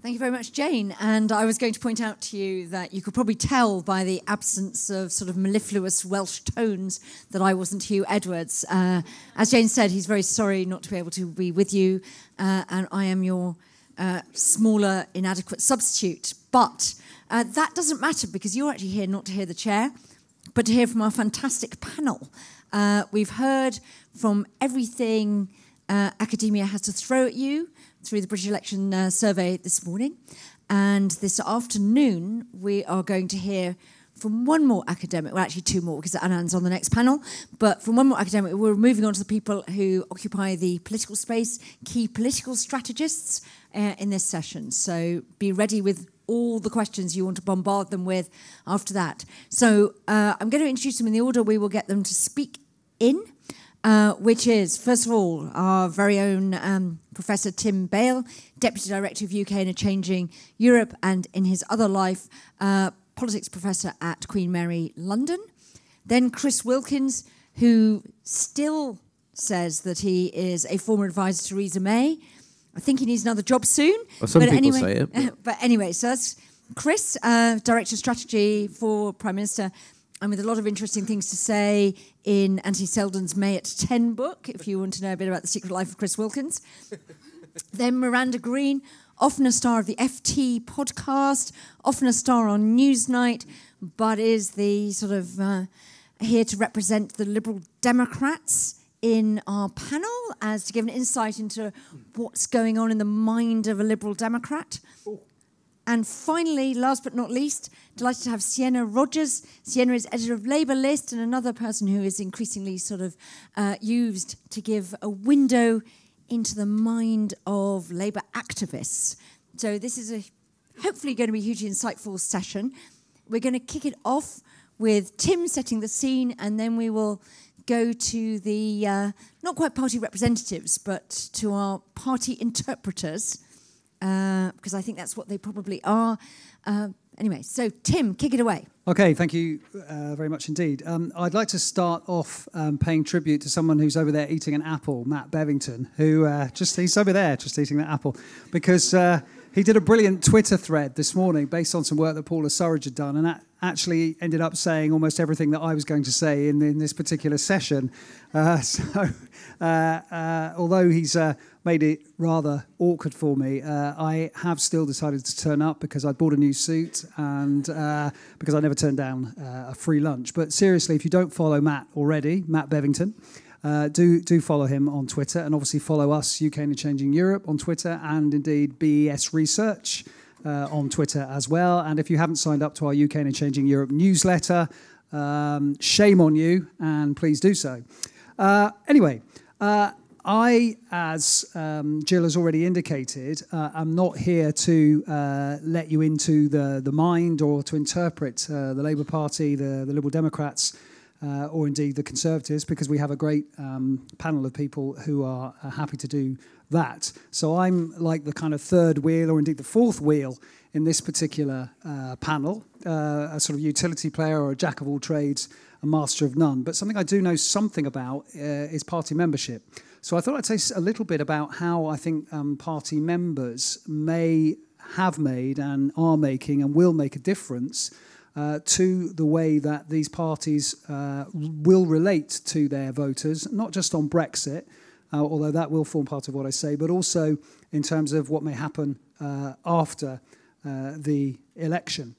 Thank you very much, Jane. And I was going to point out to you that you could probably tell by the absence of sort of mellifluous Welsh tones that I wasn't Huw Edwards. Uh, as Jane said, he's very sorry not to be able to be with you, uh, and I am your uh, smaller, inadequate substitute. But uh, that doesn't matter because you're actually here not to hear the chair, but to hear from our fantastic panel. Uh, we've heard from everything uh, academia has to throw at you through the British Election uh, Survey this morning. And this afternoon, we are going to hear from one more academic, well, actually two more, because Anand's on the next panel, but from one more academic, we're moving on to the people who occupy the political space, key political strategists uh, in this session. So be ready with all the questions you want to bombard them with after that. So uh, I'm going to introduce them in the order we will get them to speak in. Uh, which is, first of all, our very own um, Professor Tim Bale, Deputy Director of UK in a Changing Europe, and in his other life, uh, Politics Professor at Queen Mary London. Then Chris Wilkins, who still says that he is a former advisor to Theresa May. I think he needs another job soon. Well, some but people anyway, say it. But but anyway, so that's Chris, uh, Director of Strategy for Prime Minister, and with a lot of interesting things to say in Anthony Seldon's May at 10 book, if you want to know a bit about the secret life of Chris Wilkins. then Miranda Green, often a star of the FT podcast, often a star on Newsnight, but is the sort of uh, here to represent the Liberal Democrats in our panel as to give an insight into what's going on in the mind of a Liberal Democrat. And finally, last but not least, delighted to have Sienna Rodgers. Sienna is editor of Labour List and another person who is increasingly sort of uh, used to give a window into the mind of Labour activists. So this is a hopefully going to be hugely insightful session. We're going to kick it off with Tim setting the scene, and then we will go to the uh, not quite party representatives, but to our party interpreters uh, because I think that's what they probably are. Uh, anyway, so Tim, kick it away. Okay, thank you uh, very much indeed. Um, I'd like to start off um, paying tribute to someone who's over there eating an apple, Matt Bevington, who uh, just he's over there just eating that apple because uh, he did a brilliant Twitter thread this morning based on some work that Paula Surridge had done, and that actually ended up saying almost everything that I was going to say in, in this particular session. Uh, so, uh, uh, although he's uh, made it rather awkward for me, uh, I have still decided to turn up because I bought a new suit and uh, because I never turned down a free lunch. But seriously, if you don't follow Matt already, Matt Bevington, uh, do do follow him on Twitter and obviously follow us UK and Changing Europe on Twitter and indeed BES Research uh, on Twitter as well. And if you haven't signed up to our UK and Changing Europe newsletter, um, shame on you, and please do so. Uh, anyway. Uh, I, as um, Jill has already indicated, uh, am not here to uh, let you into the, the mind or to interpret uh, the Labour Party, the, the Liberal Democrats, uh, or indeed the Conservatives, because we have a great um, panel of people who are uh, happy to do that. So I'm like the kind of third wheel, or indeed the fourth wheel in this particular uh, panel, uh, a sort of utility player or a jack of all trades, a master of none. But something I do know something about uh, is party membership. So I thought I'd say a little bit about how I think um, party members may have made and are making and will make a difference uh, to the way that these parties uh, will relate to their voters, not just on Brexit, uh, although that will form part of what I say, but also in terms of what may happen uh, after uh, the election.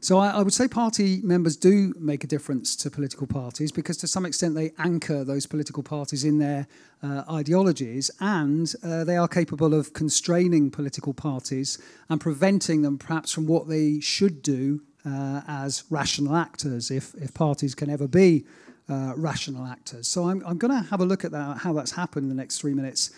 So I, I, would say party members do make a difference to political parties because to some extent they anchor those political parties in their uh, ideologies and uh, they are capable of constraining political parties and preventing them perhaps from what they should do uh, as rational actors, if, if parties can ever be uh, rational actors. So I'm, I'm going to have a look at that, how that's happened in the next three minutes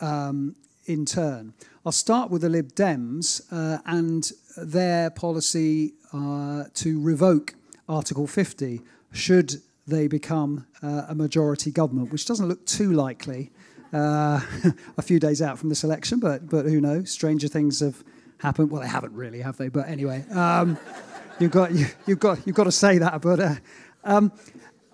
um, in turn. I'll start with the Lib Dems uh, and their policy uh, to revoke Article 50 should they become uh, a majority government, which doesn't look too likely uh, a few days out from this election, but, but who knows? Stranger things have happened. Well, they haven't really, have they? But anyway. Um, you've got you, have got you've got to say that. But uh, um,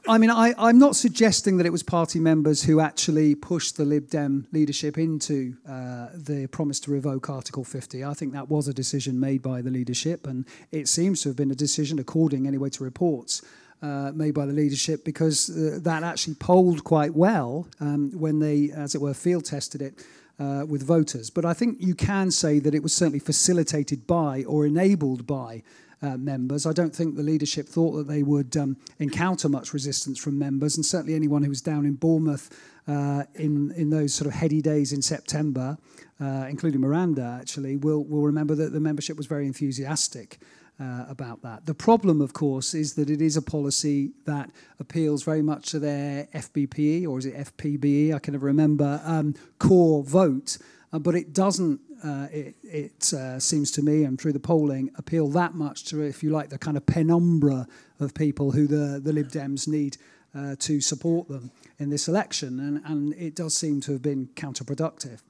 I mean, I, I'm not suggesting that it was party members who actually pushed the Lib Dem leadership into uh, the promise to revoke Article 50. I think that was a decision made by the leadership, and it seems to have been a decision, according anyway to reports, uh, made by the leadership because uh, that actually polled quite well um, when they, as it were, field tested it uh, with voters. But I think you can say that it was certainly facilitated by or enabled by uh, members. I don't think the leadership thought that they would um, encounter much resistance from members, and certainly anyone who was down in Bournemouth uh, in in those sort of heady days in September, uh, including Miranda, actually will will remember that the membership was very enthusiastic. Uh, about that. The problem, of course, is that it is a policy that appeals very much to their FBPE or is it FPBE? I can never remember um, core vote, uh, but it doesn't uh, it, it uh, seems to me, and through the polling, appeal that much to, if you like, the kind of penumbra of people who the, the Lib Dems need uh, to support them in this election. And, and it does seem to have been counterproductive.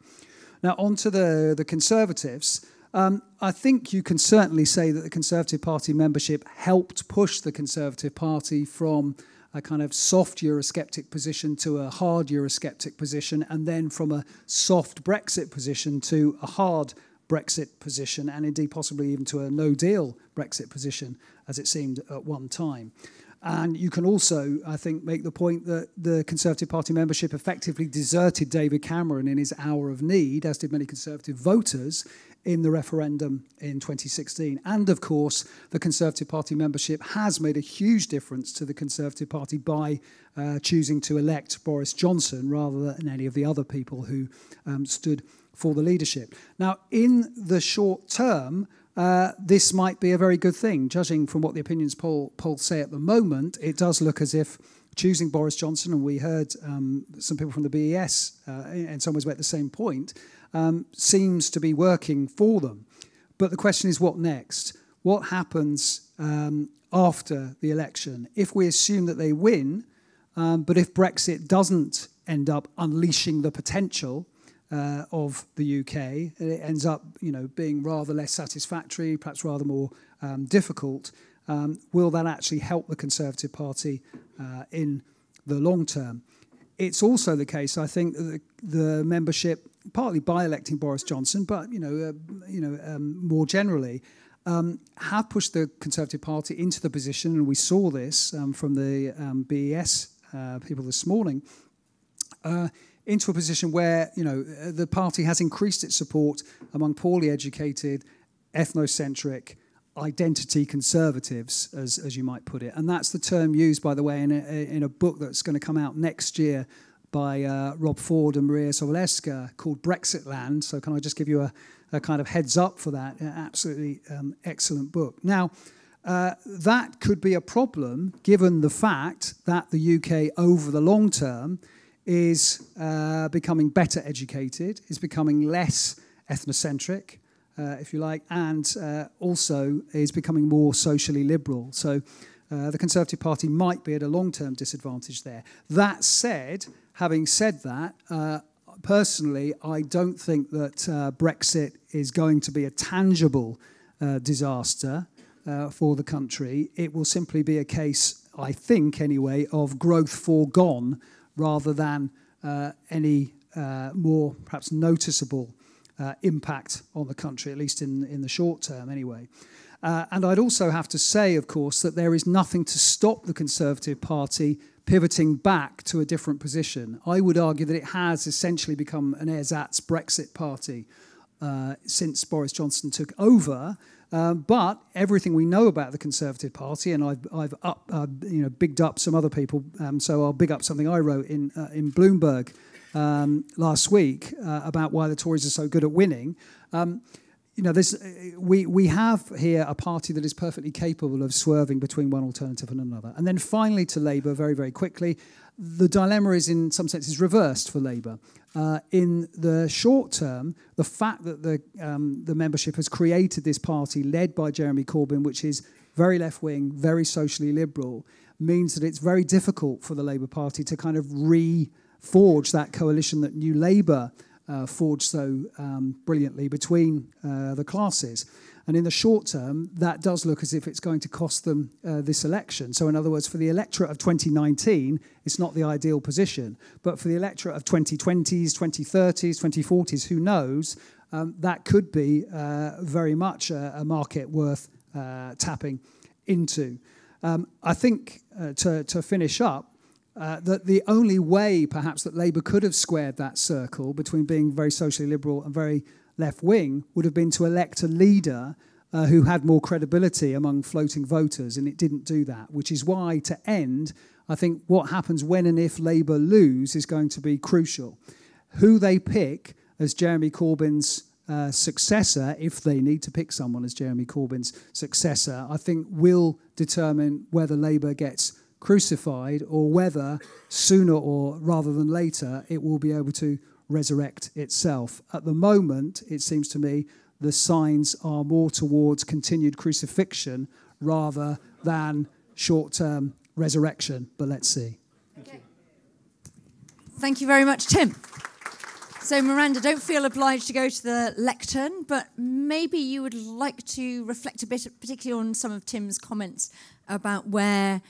Now, on to the, the Conservatives. Um, I think you can certainly say that the Conservative Party membership helped push the Conservative Party from a kind of soft Eurosceptic position to a hard Eurosceptic position, and then from a soft Brexit position to a hard Brexit position, and indeed possibly even to a no deal Brexit position, as it seemed at one time. And you can also, I think, make the point that the Conservative Party membership effectively deserted David Cameron in his hour of need, as did many Conservative voters in the referendum in 2016. And of course, the Conservative Party membership has made a huge difference to the Conservative Party by uh, choosing to elect Boris Johnson rather than any of the other people who um, stood for the leadership. Now, in the short term, uh, this might be a very good thing. Judging from what the opinions poll, polls say at the moment, it does look as if choosing Boris Johnson, and we heard um, some people from the BES uh, in some ways at the same point, um, seems to be working for them. But the question is, what next? What happens um, after the election? If we assume that they win, um, but if Brexit doesn't end up unleashing the potential uh, of the UK, it ends up, you know, being rather less satisfactory, perhaps rather more um, difficult. Um, will that actually help the Conservative Party uh, in the long term? It's also the case, I think, that the, membership partly by electing Boris Johnson, but you know, uh, you know, um, more generally, um, have pushed the Conservative Party into the position, and we saw this um, from the um, BES uh, people this morning, uh, into a position where you know uh, the party has increased its support among poorly educated, ethnocentric. Identity conservatives, as, as you might put it. And that's the term used, by the way, in a, in a book that's going to come out next year by uh, Rob Ford and Maria Sobolewska called Brexit Land. So, can I just give you a, a kind of heads up for that? Absolutely um, excellent book. Now, uh, that could be a problem given the fact that the UK, over the long term, is uh, becoming better educated, is becoming less ethnocentric, uh, if you like, and uh, also is becoming more socially liberal. So, uh, the Conservative Party might be at a long term disadvantage there. That said, having said that, uh, personally, I don't think that uh, Brexit is going to be a tangible uh, disaster for the country. It will simply be a case, I think anyway, of growth foregone rather than any more perhaps noticeable impact on the country, at least in, in the short term anyway. and I'd also have to say, of course, that there is nothing to stop the Conservative Party pivoting back to a different position. I would argue that it has essentially become an ersatz Brexit party uh, since Boris Johnson took over. Um, but everything we know about the Conservative Party, and I've, I've up, uh, you know, bigged up some other people, um, so I'll big up something I wrote in, uh, in Bloomberg um, last week uh, about why the Tories are so good at winning. Um, you know, this, uh, we, we have here a party that is perfectly capable of swerving between one alternative and another. And then finally to Labour, very, very quickly, the dilemma is in some senses reversed for Labour. Uh, in the short term, the fact that the, um, the membership has created this party led by Jeremy Corbyn, which is very left wing, very socially liberal, means that it's very difficult for the Labour Party to kind of reforge that coalition that New Labour uh, forged so um, brilliantly between uh, the classes. And in the short term, that does look as if it's going to cost them uh, this election. So, in other words, for the electorate of 2019, it's not the ideal position. But for the electorate of 2020s, 2030s, 2040s, who knows, um, that could be uh, very much a, a market worth uh, tapping into. Um, I think uh, to, to finish up, uh, that the only way perhaps that Labour could have squared that circle between being very socially liberal and very left wing would have been to elect a leader uh, who had more credibility among floating voters, and it didn't do that, which is why, to end, I think what happens when and if Labour lose is going to be crucial. Who they pick as Jeremy Corbyn's uh, successor, if they need to pick someone as Jeremy Corbyn's successor, I think will determine whether Labour gets crucified or whether sooner or rather than later it will be able to resurrect itself. At the moment, it seems to me the signs are more towards continued crucifixion rather than short term resurrection. But let's see. Thank you. Thank you very much, Tim. So, Miranda, don't feel obliged to go to the lectern, but maybe you would like to reflect a bit, particularly on some of Tim's comments about where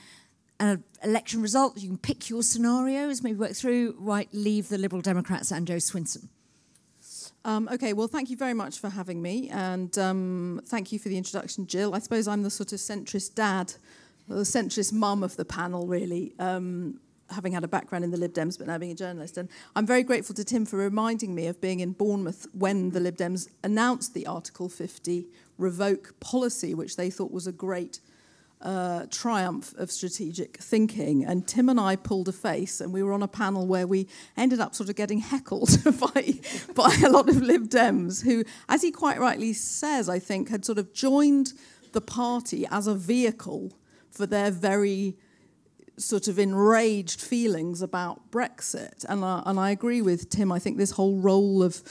an election result, you can pick your scenarios, maybe work through, right, leave the Liberal Democrats and Jo Swinson. Um, okay, well, thank you very much for having me, and um, thank you for the introduction, Jill. I suppose I'm the sort of centrist dad, the centrist mum of the panel, really, um, having had a background in the Lib Dems, but now being a journalist. And I'm very grateful to Tim for reminding me of being in Bournemouth when the Lib Dems announced the Article 50 revoke policy, which they thought was a great uh, triumph of strategic thinking. And Tim and I pulled a face, and we were on a panel where we ended up sort of getting heckled by, by a lot of Lib Dems who, as he quite rightly says, I think, had sort of joined the party as a vehicle for their very sort of enraged feelings about Brexit. And, and I agree with Tim. I think this whole role of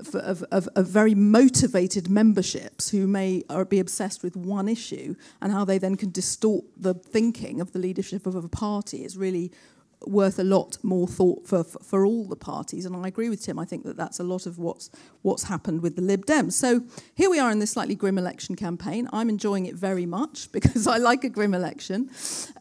of, of, of, very motivated memberships who may uh, be obsessed with one issue and how they then can distort the thinking of the leadership of a party is really worth a lot more thought for, for, for, all the parties. And I agree with Tim. I think that that's a lot of what's, what's happened with the Lib Dems. So here we are in this slightly grim election campaign. I'm enjoying it very much because I like a grim election.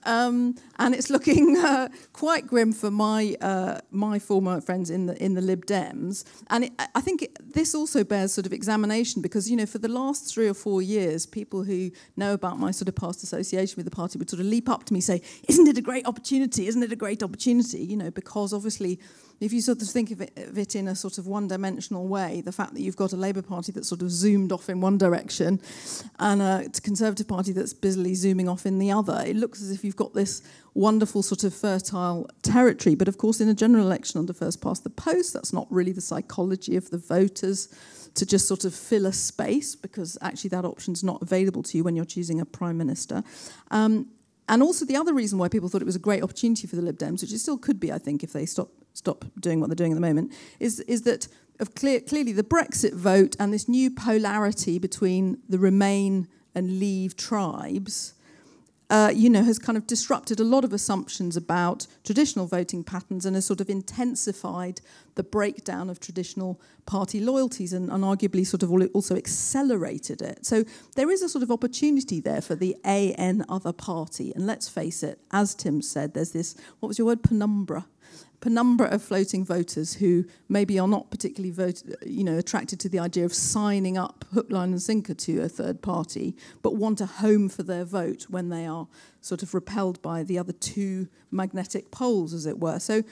Um, and it's looking uh, quite grim for my, uh, my former friends in the, in the Lib Dems. And it, I think it, this also bears sort of examination because, you know, for the last three or four years, people who know about my sort of past association with the party would sort of leap up to me say, isn't it a great opportunity? Isn't it a great opportunity, you know, because obviously if you sort of think of it, of it, in a sort of one-dimensional way, the fact that you've got a Labour Party that's sort of zoomed off in one direction and a Conservative Party that's busily zooming off in the other, it looks as if you've got this wonderful sort of fertile territory. But of course, in a general election under first past the post, that's not really the psychology of the voters to just sort of fill a space because actually that option's not available to you when you're choosing a prime minister. Um, and also the other reason why people thought it was a great opportunity for the Lib Dems, which it still could be, I think, if they stop stop doing what they're doing at the moment, is is that of clear, clearly the Brexit vote and this new polarity between the Remain and Leave tribes uh, you know, has kind of disrupted a lot of assumptions about traditional voting patterns and has sort of intensified the breakdown of traditional party loyalties and, and arguably sort of also accelerated it. So there is a sort of opportunity there for the AN other party. And let's face it, as Tim said, there's this, what was your word, penumbra penumbra of floating voters who maybe are not particularly vote, you know, attracted to the idea of signing up hook, line, and sinker to a third party, but want a home for their vote when they are sort of repelled by the other two magnetic poles, as it were. So,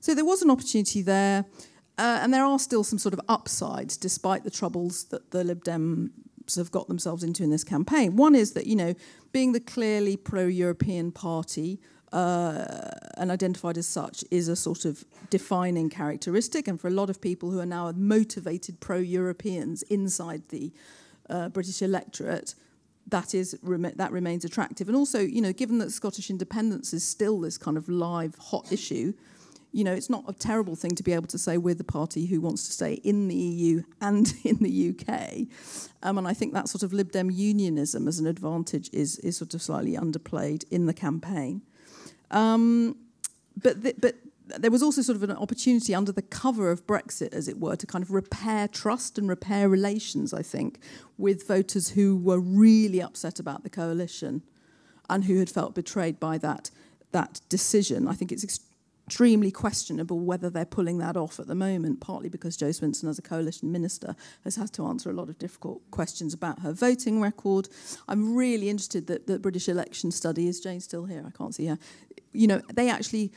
so there was an opportunity there, uh, and there are still some sort of upsides despite the troubles that the Lib Dems have got themselves into in this campaign. One is that, you know, being the clearly pro European party, uh, and identified as such is a sort of defining characteristic. And for a lot of people who are now motivated pro Europeans inside the uh, British electorate, that is that remains attractive. And also, you know, given that Scottish independence is still this kind of live hot issue, you know, it's not a terrible thing to be able to say we're the party who wants to stay in the EU and in the UK. Um, and I think that sort of Lib Dem unionism as an advantage is, is sort of slightly underplayed in the campaign. Um, but but there was also sort of an opportunity under the cover of Brexit, as it were, to kind of repair trust and repair relations, I think, with voters who were really upset about the coalition and who had felt betrayed by that, that decision. I think it's extremely questionable whether they're pulling that off at the moment, partly because Jo Swinson, as a coalition minister, has had to answer a lot of difficult questions about her voting record. I'm really interested that the British election study, is Jane still here? I can't see her. You know, they actually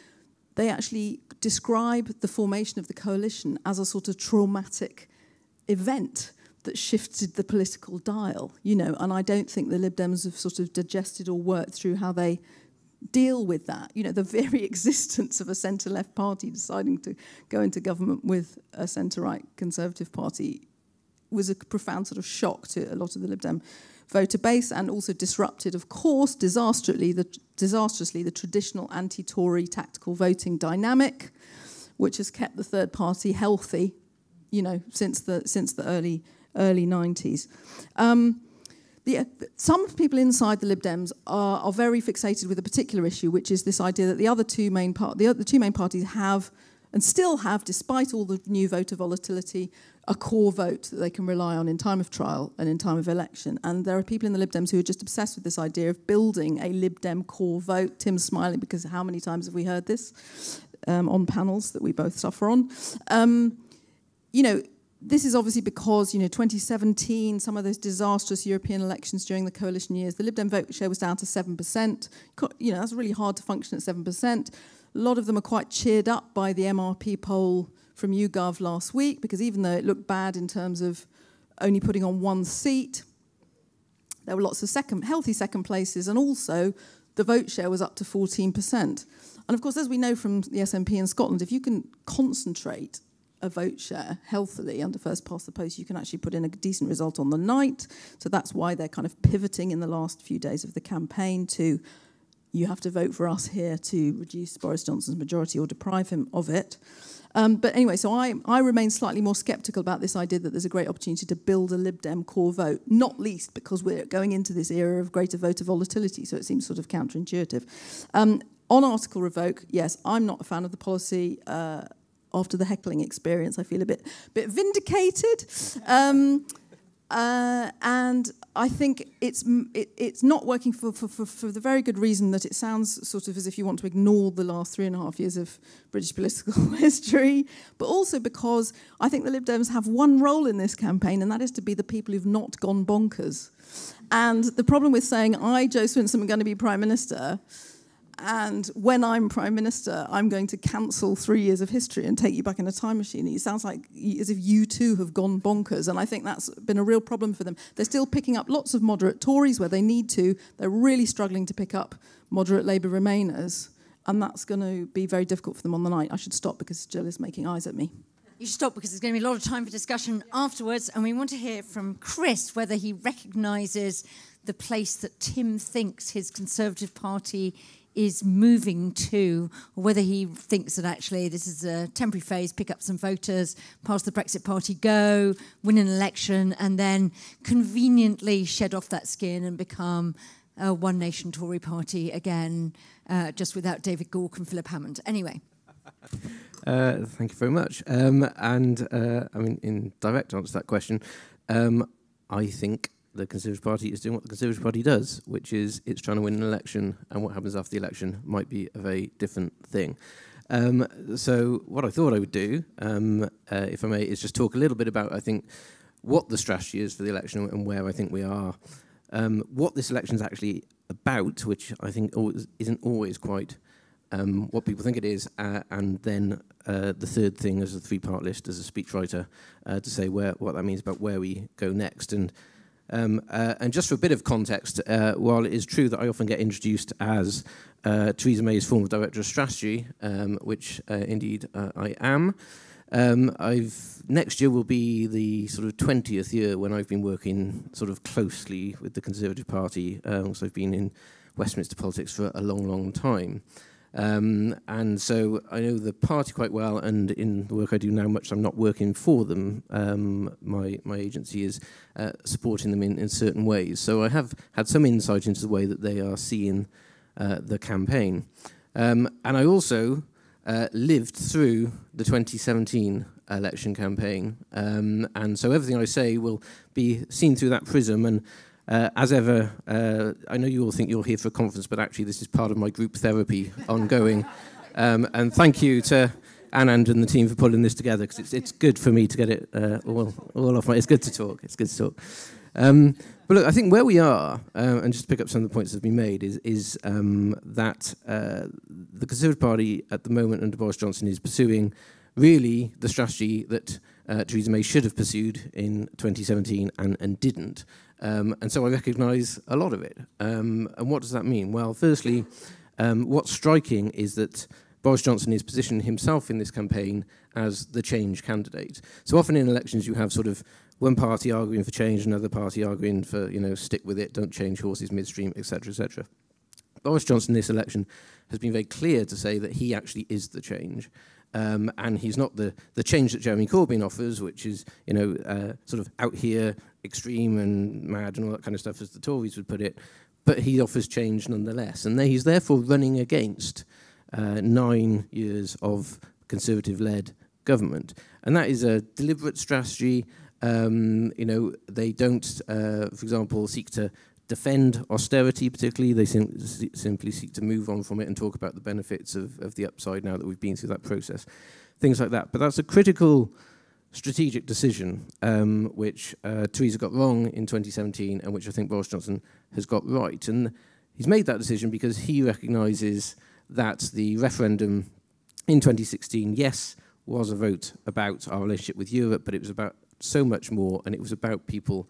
they actually describe the formation of the coalition as a sort of traumatic event that shifted the political dial, you know, and I don't think the Lib Dems have sort of digested or worked through how they deal with that. You know, the very existence of a centre left party deciding to go into government with a centre right Conservative party was a profound sort of shock to a lot of the Lib Dem voter base and also disrupted, of course, disastrously the, disastrously the traditional anti Tory tactical voting dynamic, which has kept the third party healthy, you know, since the, since the early, early 90s. Um, the, some people inside the Lib Dems are, are, very fixated with a particular issue, which is this idea that the other two main part, the, the two main parties have and still have, despite all the new voter volatility, a core vote that they can rely on in time of trial and in time of election. And there are people in the Lib Dems who are just obsessed with this idea of building a Lib Dem core vote. Tim's smiling because how many times have we heard this um, on panels that we both suffer on? Um, you know, this is obviously because, you know, 2017, some of those disastrous European elections during the coalition years, the Lib Dem vote share was down to 7%. You know, that's really hard to function at 7%. A lot of them are quite cheered up by the MRP poll from YouGov last week, because even though it looked bad in terms of only putting on one seat, there were lots of second, healthy second places, and also the vote share was up to 14%. And of course, as we know from the SNP in Scotland, if you can concentrate a vote share healthily under first past the post, you can actually put in a decent result on the night. So that's why they're kind of pivoting in the last few days of the campaign to you have to vote for us here to reduce Boris Johnson's majority or deprive him of it. Um, but anyway, so I, I remain slightly more sceptical about this idea that there's a great opportunity to build a Lib Dem core vote, not least because we're going into this era of greater voter volatility, so it seems sort of counterintuitive. Um, on article revoke, yes, I'm not a fan of the policy. Uh, after the heckling experience. I feel a bit, bit vindicated. Um, uh, and I think it's it, it's not working for, for, for, for, the very good reason that it sounds sort of as if you want to ignore the last three and a half years of British political history, but also because I think the Lib Dems have one role in this campaign, and that is to be the people who've not gone bonkers. And the problem with saying I, Jo Swinson, am going to be Prime Minister and when I'm Prime Minister, I'm going to cancel three years of history and take you back in a time machine. It sounds like as if you too have gone bonkers. And I think that's been a real problem for them. They're still picking up lots of moderate Tories where they need to. They're really struggling to pick up moderate Labour Remainers. And that's going to be very difficult for them on the night. I should stop because Jill is making eyes at me. You should stop because there's going to be a lot of time for discussion afterwards. And we want to hear from Chris whether he recognises the place that Tim thinks his Conservative Party is moving to, or whether he thinks that actually this is a temporary phase, pick up some voters, pass the Brexit Party, go, win an election, and then conveniently shed off that skin and become a one nation Tory party again, uh, just without David Gauke and Philip Hammond. Anyway. Uh, thank you very much. Um, and uh, I mean, in direct answer to that question, um, I think the Conservative Party is doing what the Conservative Party does, which is it's trying to win an election, and what happens after the election might be a very different thing. Um, so, what I thought I would do, um, uh, if I may, is just talk a little bit about, I think, what the strategy is for the election and where I think we are. Um, what this election is actually about, which I think isn't always quite um, what people think it is, uh, and then uh, the third thing as a three-part list as a speechwriter uh, to say where what that means about where we go next. And um, uh, and just for a bit of context, uh, while it is true that I often get introduced as uh, Theresa May's former director of strategy, um, which uh, indeed uh, I am, um, I've next year will be the sort of 20th year when I've been working sort of closely with the Conservative Party. Um, so I've been in Westminster politics for a long, long time. Um, and so I know the party quite well, and in the work I do now, much I'm not working for them. Um, my my agency is uh, supporting them in, in certain ways. So I have had some insight into the way that they are seeing uh, the campaign, um, and I also uh, lived through the 2017 election campaign. Um, and so everything I say will be seen through that prism. And uh, as ever, uh, I know you all think you're here for a conference, but actually, this is part of my group therapy ongoing. Um, and thank you to Anand and the team for pulling this together because it's, it's good for me to get it uh, all, all off my. It's good to talk. It's good to talk. Um, but look, I think where we are, uh, and just to pick up some of the points that have been made, is, is um, that uh, the Conservative Party at the moment under Boris Johnson is pursuing really the strategy that uh, Theresa May should have pursued in 2017 and, and didn't. Um, and so I recognise a lot of it. Um, and what does that mean? Well, firstly, um, what's striking is that Boris Johnson is positioning himself in this campaign as the change candidate. So often in elections, you have sort of one party arguing for change, another party arguing for, you know, stick with it, don't change horses midstream, etc., etc. Boris Johnson this election has been very clear to say that he actually is the change. Um, and he's not the, the change that Jeremy Corbyn offers, which is, you know, uh, sort of out here, extreme and mad and all that kind of stuff, as the Tories would put it. But he offers change nonetheless. And he's therefore running against uh, nine years of Conservative-led government. And that is a deliberate strategy. Um, you know, they don't, uh, for example, seek to defend austerity particularly. They sim simply seek to move on from it and talk about the benefits of, of the upside now that we've been through that process. Things like that. But that's a critical strategic decision um, which uh, Theresa got wrong in 2017 and which I think Boris Johnson has got right. And he's made that decision because he recognises that the referendum in 2016, yes, was a vote about our relationship with Europe, but it was about so much more, and it was about people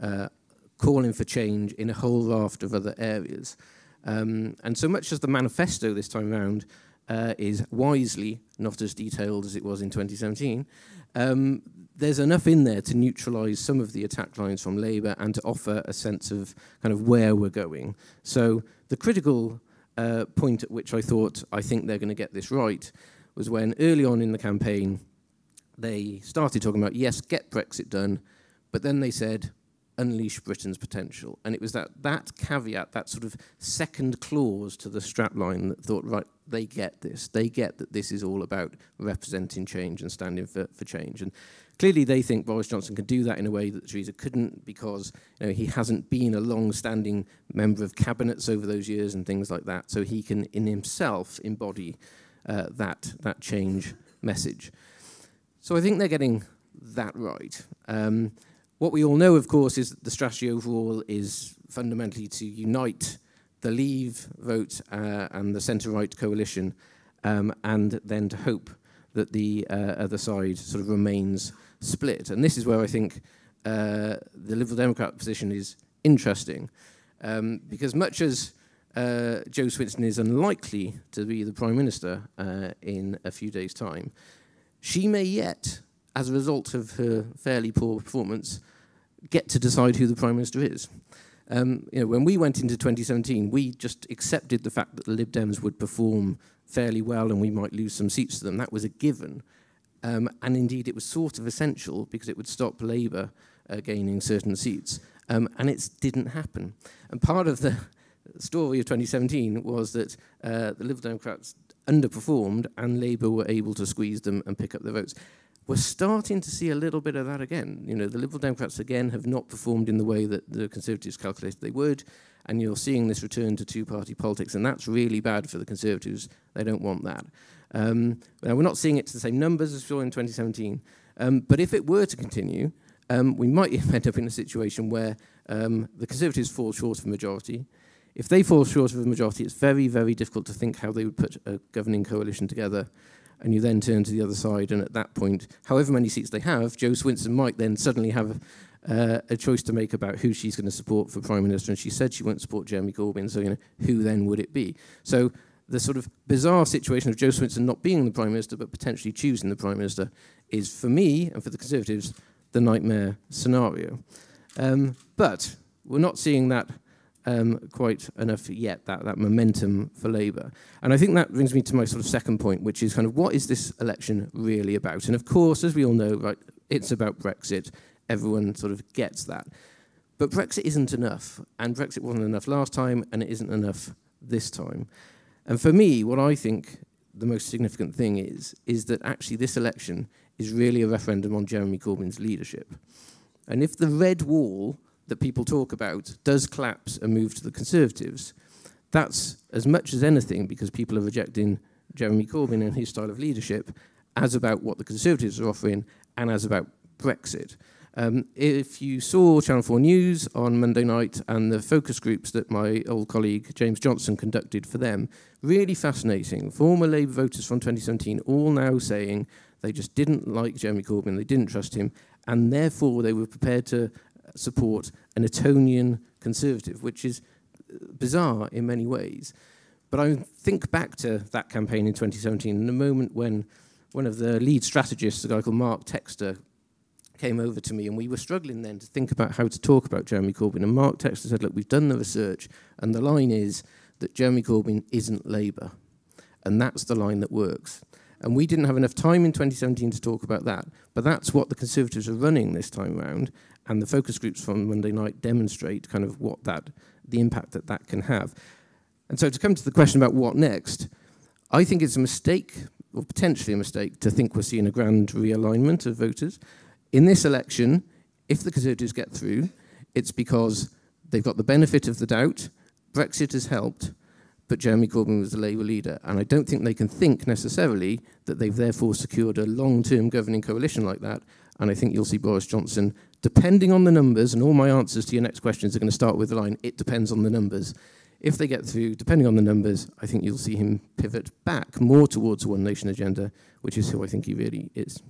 uh, calling for change in a whole raft of other areas. Um, and so much as the manifesto this time around uh, is wisely not as detailed as it was in 2017, um, there's enough in there to neutralise some of the attack lines from Labour and to offer a sense of kind of where we're going. So the critical uh, point at which I thought, I think they're going to get this right, was when early on in the campaign, they started talking about, yes, get Brexit done, but then they said, unleash Britain's potential. And it was that, that caveat, that sort of second clause to the strapline that thought, right, they get this. They get that this is all about representing change and standing for, for change. And clearly they think Boris Johnson can do that in a way that Theresa couldn't because you know, he hasn't been a long-standing member of cabinets over those years and things like that. So he can, in himself, embody uh, that, that change message. So I think they're getting that right. Um, what we all know, of course, is that the strategy overall is fundamentally to unite the Leave vote uh, and the centre-right coalition, um, and then to hope that the uh, other side sort of remains split. And this is where I think uh, the Liberal Democrat position is interesting, um, because much as uh, Jo Swinson is unlikely to be the Prime Minister uh, in a few days' time, she may yet, as a result of her fairly poor performance, get to decide who the Prime Minister is. Um, you know, when we went into 2017, we just accepted the fact that the Lib Dems would perform fairly well and we might lose some seats to them. That was a given. Um, and indeed, it was sort of essential because it would stop Labour uh, gaining certain seats. Um, and it didn't happen. And part of the story of 2017 was that uh, the Liberal Democrats underperformed and Labour were able to squeeze them and pick up the votes. We're starting to see a little bit of that again. You know, the Liberal Democrats again have not performed in the way that the Conservatives calculated they would, and you're seeing this return to two-party politics, and that's really bad for the Conservatives. They don't want that. Um, now, we're not seeing it to the same numbers as we saw in 2017, um, but if it were to continue, um, we might end up in a situation where um, the Conservatives fall short of a majority. If they fall short of a majority, it's very, very difficult to think how they would put a governing coalition together and you then turn to the other side, and at that point, however many seats they have, Jo Swinson might then suddenly have uh, a choice to make about who she's going to support for Prime Minister, and she said she won't support Jeremy Corbyn, so you know, who then would it be? So the sort of bizarre situation of Jo Swinson not being the Prime Minister, but potentially choosing the Prime Minister, is for me, and for the Conservatives, the nightmare scenario. Um, but we're not seeing that um, quite enough yet, that, that momentum for Labour. And I think that brings me to my sort of second point, which is kind of what is this election really about? And of course, as we all know, right, it's about Brexit. Everyone sort of gets that. But Brexit isn't enough, and Brexit wasn't enough last time, and it isn't enough this time. And for me, what I think the most significant thing is, is that actually this election is really a referendum on Jeremy Corbyn's leadership. And if the red wall that people talk about does collapse and move to the Conservatives, that's as much as anything because people are rejecting Jeremy Corbyn and his style of leadership as about what the Conservatives are offering and as about Brexit. Um, if you saw Channel 4 News on Monday night and the focus groups that my old colleague James Johnson conducted for them, really fascinating. Former Labour voters from 2017 all now saying they just didn't like Jeremy Corbyn, they didn't trust him, and therefore they were prepared to support an Etonian conservative, which is uh, bizarre in many ways. But I think back to that campaign in 2017, in a moment when one of the lead strategists, a guy called Mark Textor, came over to me, and we were struggling then to think about how to talk about Jeremy Corbyn. And Mark Textor said, Look, we've done the research, and the line is that Jeremy Corbyn isn't Labour. And that's the line that works. And we didn't have enough time in 2017 to talk about that. But that's what the Conservatives are running this time around. And the focus groups from Monday night demonstrate kind of what that, the impact that that can have. And so to come to the question about what next, I think it's a mistake, or potentially a mistake, to think we're seeing a grand realignment of voters. In this election, if the Conservatives get through, it's because they've got the benefit of the doubt, Brexit has helped, but Jeremy Corbyn was the Labour leader. And I don't think they can think necessarily that they've therefore secured a long term governing coalition like that. And I think you'll see Boris Johnson, depending on the numbers, and all my answers to your next questions are going to start with the line, it depends on the numbers. If they get through, depending on the numbers, I think you'll see him pivot back more towards a one nation agenda, which is who I think he really is.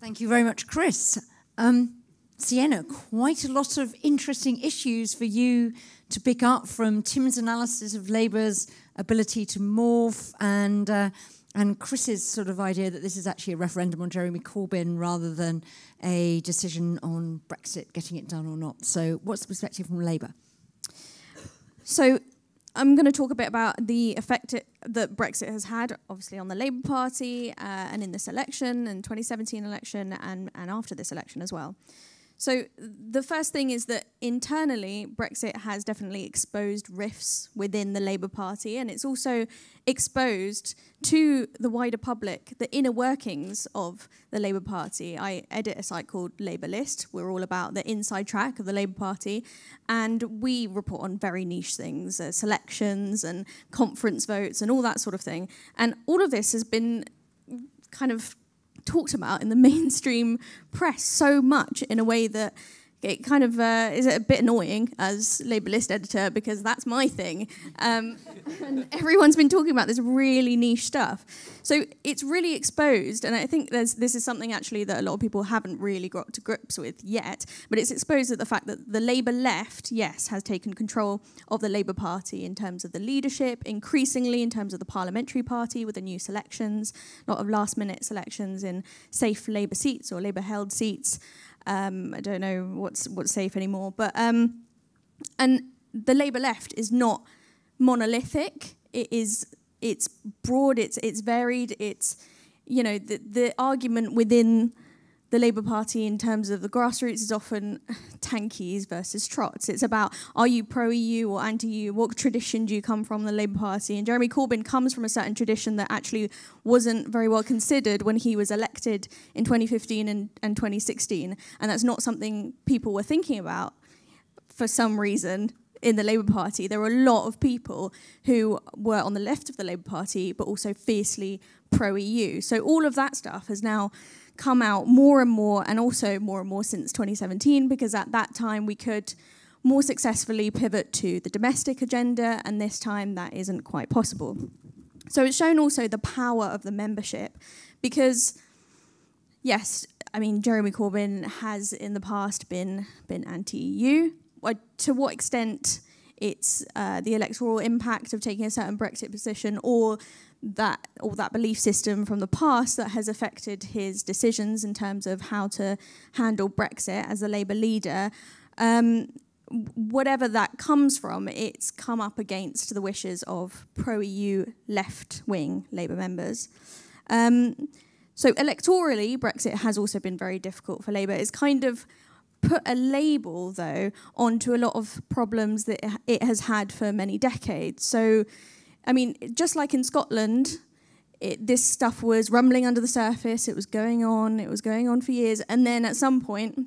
Thank you very much, Chris. Um, Sienna, quite a lot of interesting issues for you to pick up from Tim's analysis of Labour's ability to morph and uh, and Chris's sort of idea that this is actually a referendum on Jeremy Corbyn rather than a decision on Brexit getting it done or not. So, what's the perspective from Labour? So, I'm going to talk a bit about the effect it, that Brexit has had, obviously, on the Labour Party uh, and in this election and 2017 election and, and after this election as well. So the first thing is that internally, Brexit has definitely exposed rifts within the Labour Party, and it's also exposed to the wider public the inner workings of the Labour Party. I edit a site called Labour List. We're all about the inside track of the Labour Party, and we report on very niche things, uh, selections and conference votes and all that sort of thing. And all of this has been kind of talked about in the mainstream press so much in a way that it kind of uh, is a bit annoying as Labour List editor because that's my thing. Um, and everyone's been talking about this really niche stuff. So it's really exposed, and I think this is something actually that a lot of people haven't really got to grips with yet, but it's exposed at the fact that the Labour left, yes, has taken control of the Labour Party in terms of the leadership, increasingly in terms of the parliamentary party with the new selections, a lot of last minute selections in safe Labour seats or Labour held seats. Um, I don't know what's what's safe anymore, but um, and the Labour left is not monolithic. It is it's broad. It's it's varied. It's you know the the argument within the Labour Party in terms of the grassroots is often tankies versus trots. It's about are you pro EU or anti EU? What tradition do you come from, the Labour Party? And Jeremy Corbyn comes from a certain tradition that actually wasn't very well considered when he was elected in 2015 and, and 2016. And that's not something people were thinking about for some reason in the Labour Party. There were a lot of people who were on the left of the Labour Party, but also fiercely pro EU. So all of that stuff has now come out more and more, and also more and more since 2017, because at that time we could more successfully pivot to the domestic agenda, and this time that isn't quite possible. So it's shown also the power of the membership, because yes, I mean Jeremy Corbyn has in the past been been anti-EU. To what extent it's uh, the electoral impact of taking a certain Brexit position, or that or that belief system from the past that has affected his decisions in terms of how to handle Brexit as a Labour leader. Um, whatever that comes from, it's come up against the wishes of pro EU left wing Labour members. Um, so, electorally, Brexit has also been very difficult for Labour. It's kind of put a label, though, onto a lot of problems that it has had for many decades. So, I mean, just like in Scotland, it, this stuff was rumbling under the surface. It was going on. It was going on for years, and then at some point,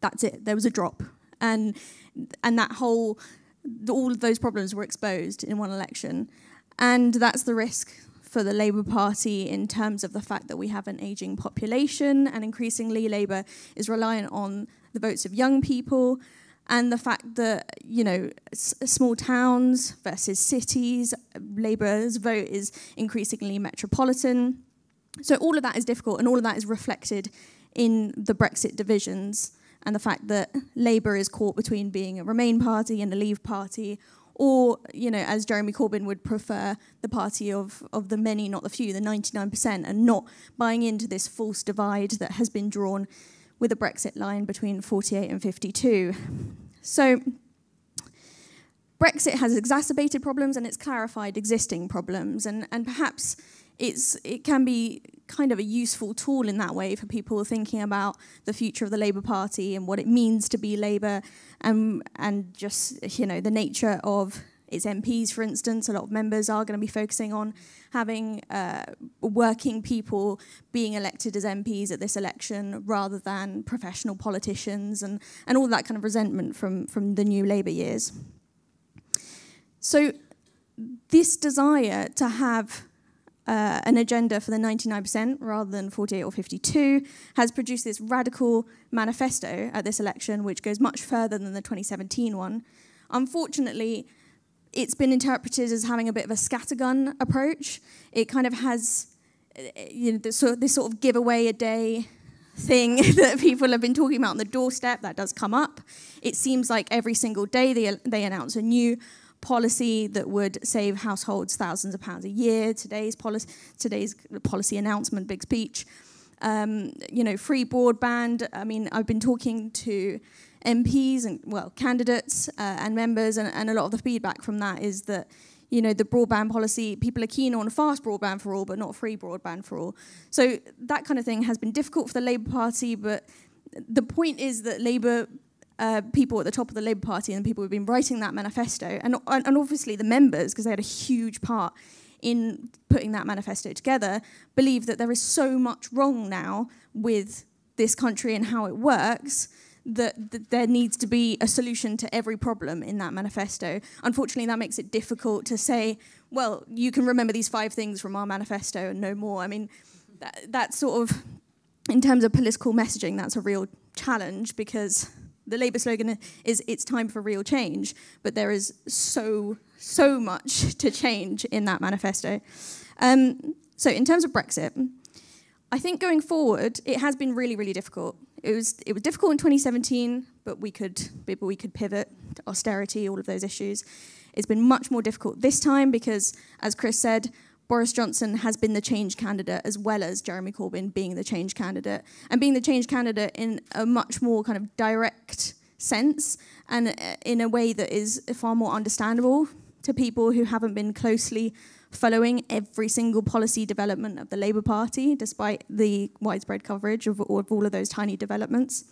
that's it. There was a drop, and and that whole all of those problems were exposed in one election, and that's the risk for the Labour Party in terms of the fact that we have an aging population, and increasingly Labour is reliant on the votes of young people and the fact that you know small towns versus cities labour's vote is increasingly metropolitan. So all of that is difficult and all of that is reflected in the brexit divisions and the fact that labour is caught between being a remain party and a leave party or you know as jeremy corbyn would prefer the party of, of the many not the few the 99% and not buying into this false divide that has been drawn with a Brexit line between 48 and 52. So Brexit has exacerbated problems and it's clarified existing problems, and, and perhaps it's, it can be kind of a useful tool in that way for people thinking about the future of the Labour Party and what it means to be Labour and, and just, you know, the nature of its MPs, for instance. A lot of members are going to be focusing on having uh, working people being elected as MPs at this election rather than professional politicians and, and all that kind of resentment from, from the new Labour years. So, this desire to have uh, an agenda for the 99% rather than 48 or 52 has produced this radical manifesto at this election, which goes much further than the 2017 one. Unfortunately, it's been interpreted as having a bit of a scattergun approach. It kind of has uh, you know, this, sort of, this sort of giveaway a day thing that people have been talking about on the doorstep that does come up. It seems like every single day they, they announce a new policy that would save households thousands of pounds a year. Today's policy, today's policy announcement, big speech. Um, you know, free broadband. I mean, I've been talking to MPs and well candidates uh, and members, and, and a lot of the feedback from that is that you know the broadband policy people are keen on fast broadband for all, but not free broadband for all. So that kind of thing has been difficult for the Labour Party, but the point is that Labour. Uh, people at the top of the Labour Party and people who've been writing that manifesto, and, and obviously the members, because they had a huge part in putting that manifesto together, believe that there is so much wrong now with this country and how it works that, there needs to be a solution to every problem in that manifesto. Unfortunately, that makes it difficult to say, well, you can remember these five things from our manifesto and no more. I mean, that, that sort of, in terms of political messaging, that's a real challenge because the Labour slogan is it's time for real change, but there is so, so much to change in that manifesto. Um, so, in terms of Brexit, I think going forward, it has been really, really difficult. It was it was difficult in 2017, but we could but we could pivot to austerity, all of those issues. It's been much more difficult this time because, as Chris said, Boris Johnson has been the change candidate as well as Jeremy Corbyn being the change candidate, and being the change candidate in a much more kind of direct sense and uh, in a way that is far more understandable to people who haven't been closely following every single policy development of the Labour Party, despite the widespread coverage of, of all of those tiny developments.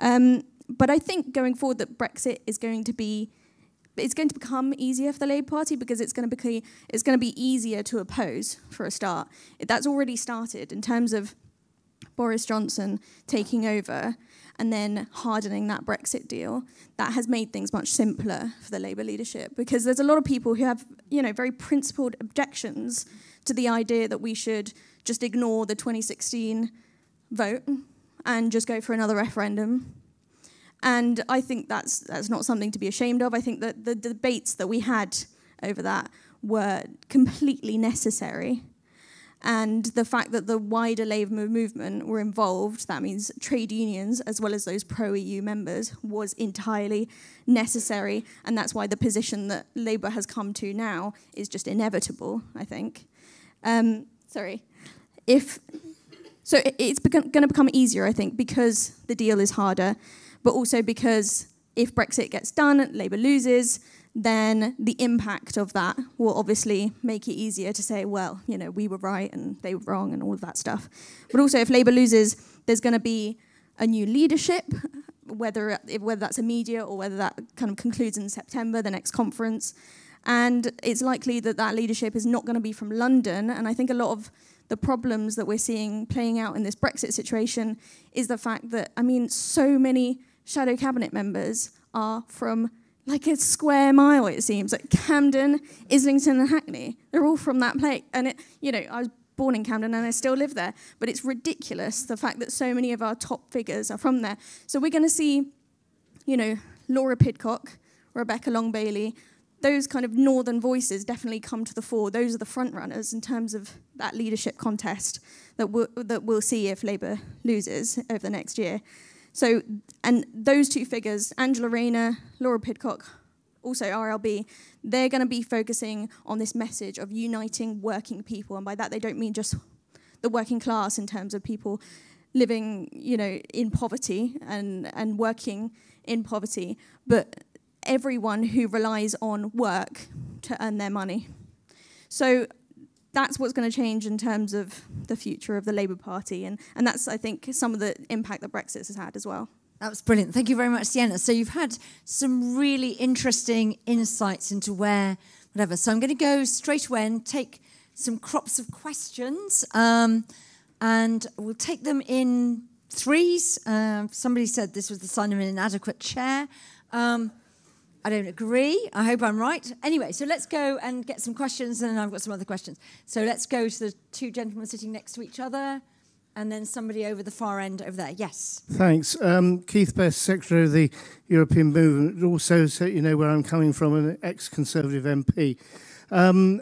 Um, but I think going forward that Brexit is going to be it's going to become easier for the Labour Party because it's going to be it's going to be easier to oppose for a start. That's already started in terms of Boris Johnson taking over and then hardening that Brexit deal, that has made things much simpler for the Labour leadership because there's a lot of people who have, you know, very principled objections to the idea that we should just ignore the 2016 vote and just go for another referendum. And I think that's that's not something to be ashamed of. I think that the debates that we had over that were completely necessary and the fact that the wider Labour movement were involved, that means trade unions as well as those pro EU members, was entirely necessary. And that's why the position that Labour has come to now is just inevitable, I think. Um, sorry. If so, it's going to become easier, I think, because the deal is harder, but also because if Brexit gets done, Labour loses, then the impact of that will obviously make it easier to say, well, you know, we were right and they were wrong and all of that stuff. But also, if Labour loses, there's going to be a new leadership, whether whether that's immediate or whether that kind of concludes in September, the next conference. And it's likely that that leadership is not going to be from London. And I think a lot of the problems that we're seeing playing out in this Brexit situation is the fact that, I mean, so many shadow cabinet members are from like a square mile, it seems, like Camden, Islington, and Hackney. They're all from that place. And, it, you know, I was born in Camden and I still live there. But it's ridiculous the fact that so many of our top figures are from there. So we're going to see, you know, Laura Pidcock, Rebecca Long Bailey, those kind of northern voices definitely come to the fore. Those are the front runners in terms of that leadership contest that we'll, that we'll see if Labour loses over the next year. So, and those two figures, Angela Rayner, Laura Pidcock, also RLB, they're going to be focusing on this message of uniting working people, and by that they don't mean just the working class in terms of people living, you know, in poverty and and working in poverty, but everyone who relies on work to earn their money. So that's what's going to change in terms of the future of the Labour Party. And, and that's, I think, some of the impact that Brexit has had as well. That was brilliant. Thank you very much, Sienna. So you've had some really interesting insights into where, whatever. So I'm going to go straight away and take some crops of questions, um, and we'll take them in threes. Um, somebody said this was the sign of an inadequate chair. Um, I don't agree. I hope I'm right. Anyway, so let's go and get some questions, and I've got some other questions. So let's go to the two gentlemen sitting next to each other, and then somebody over the far end over there. Yes. Thanks. Um, Keith Best, Secretary of the European Movement, also so you know where I'm coming from, an ex Conservative MP. Um,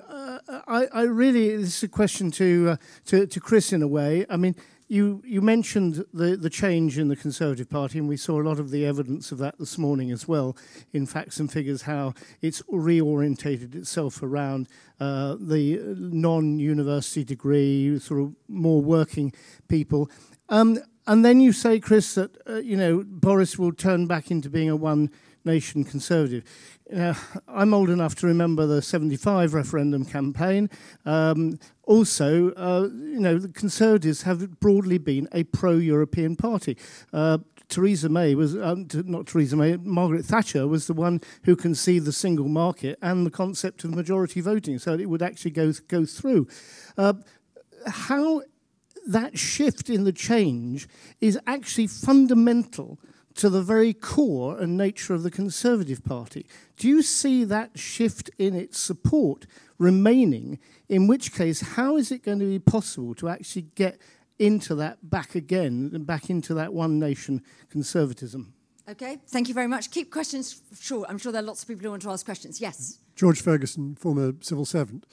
I, I, really, this is a question to, uh, to, to Chris in a way. I mean, you, you mentioned the, the change in the Conservative Party, and we saw a lot of the evidence of that this morning as well, in facts and figures, how it's reorientated itself around uh, the non-university degree, sort of more working people. Um, and then you say, Chris, that uh, you know Boris will turn back into being a one-nation conservative. Uh, I'm old enough to remember the 75 referendum campaign. Um, also, uh, you know, the Conservatives have broadly been a pro-European party. Uh, Theresa May was, um, not Theresa May, Margaret Thatcher was the one who conceived the single market and the concept of majority voting, so it would actually go, go through. Uh, how that shift in the change is actually fundamental to the very core and nature of the Conservative Party. Do you see that shift in its support remaining? In which case, how is it going to be possible to actually get into that back again, and back into that one nation conservatism? Okay, thank you very much. Keep questions short. I'm sure there are lots of people who want to ask questions. Yes. George Ferguson, former civil servant.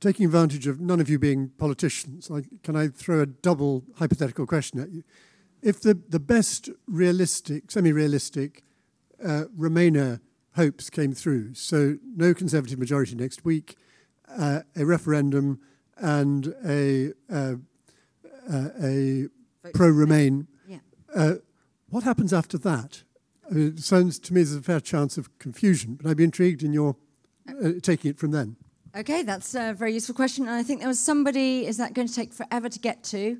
Taking advantage of none of you being politicians, I, can I throw a double hypothetical question at you? If the, the best realistic, semi-realistic uh, Remainer hopes came through, so no Conservative majority next week, uh, a referendum and a, uh, uh a pro-Remain, yeah. Uh, what happens after that? I mean, it sounds to me there's a fair chance of confusion, but I'd be intrigued in your uh, taking it from then. Okay, that's a very useful question. And I think there was somebody, is that going to take forever to get to?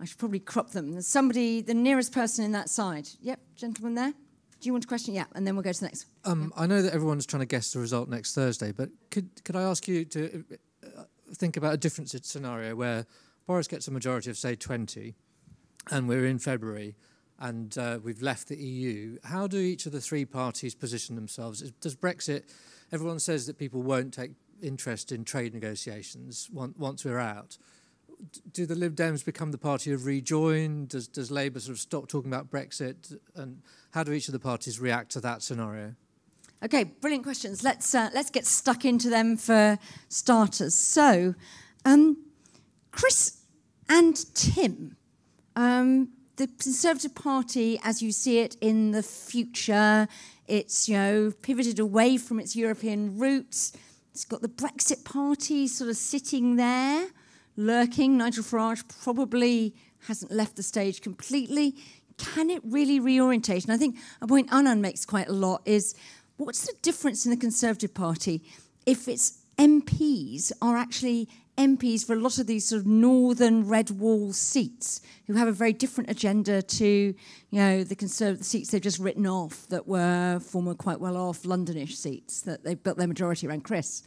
I should probably crop them. There's somebody, the nearest person in that side. Yep, gentleman there. Do you want a question? Yeah, and then we'll go to the next. Um, I know that everyone's trying to guess the result next Thursday, but could could I ask you to uh, think about a different scenario where Boris gets a majority of say 20, and we're in February, and uh, we've left the EU. How do each of the three parties position themselves? Does Brexit? Everyone says that people won't take interest in trade negotiations once we're out do the Lib Dems become the party of rejoin? Does, does Labour sort of stop talking about Brexit? And how do each of the parties react to that scenario? Okay, brilliant questions. Let's uh, let's get stuck into them for starters. So, um, Chris and Tim, um, the Conservative Party, as you see it in the future, it's you know pivoted away from its European roots. It's got the Brexit Party sort of sitting there lurking. Nigel Farage probably hasn't left the stage completely. Can it really reorientate? And I think a point Anand makes quite a lot is what's the difference in the Conservative Party if its MPs are actually MPs for a lot of these sort of northern red wall seats who have a very different agenda to, you know, the conservative seats they've just written off that were former quite well off Londonish seats that they built their majority around Chris.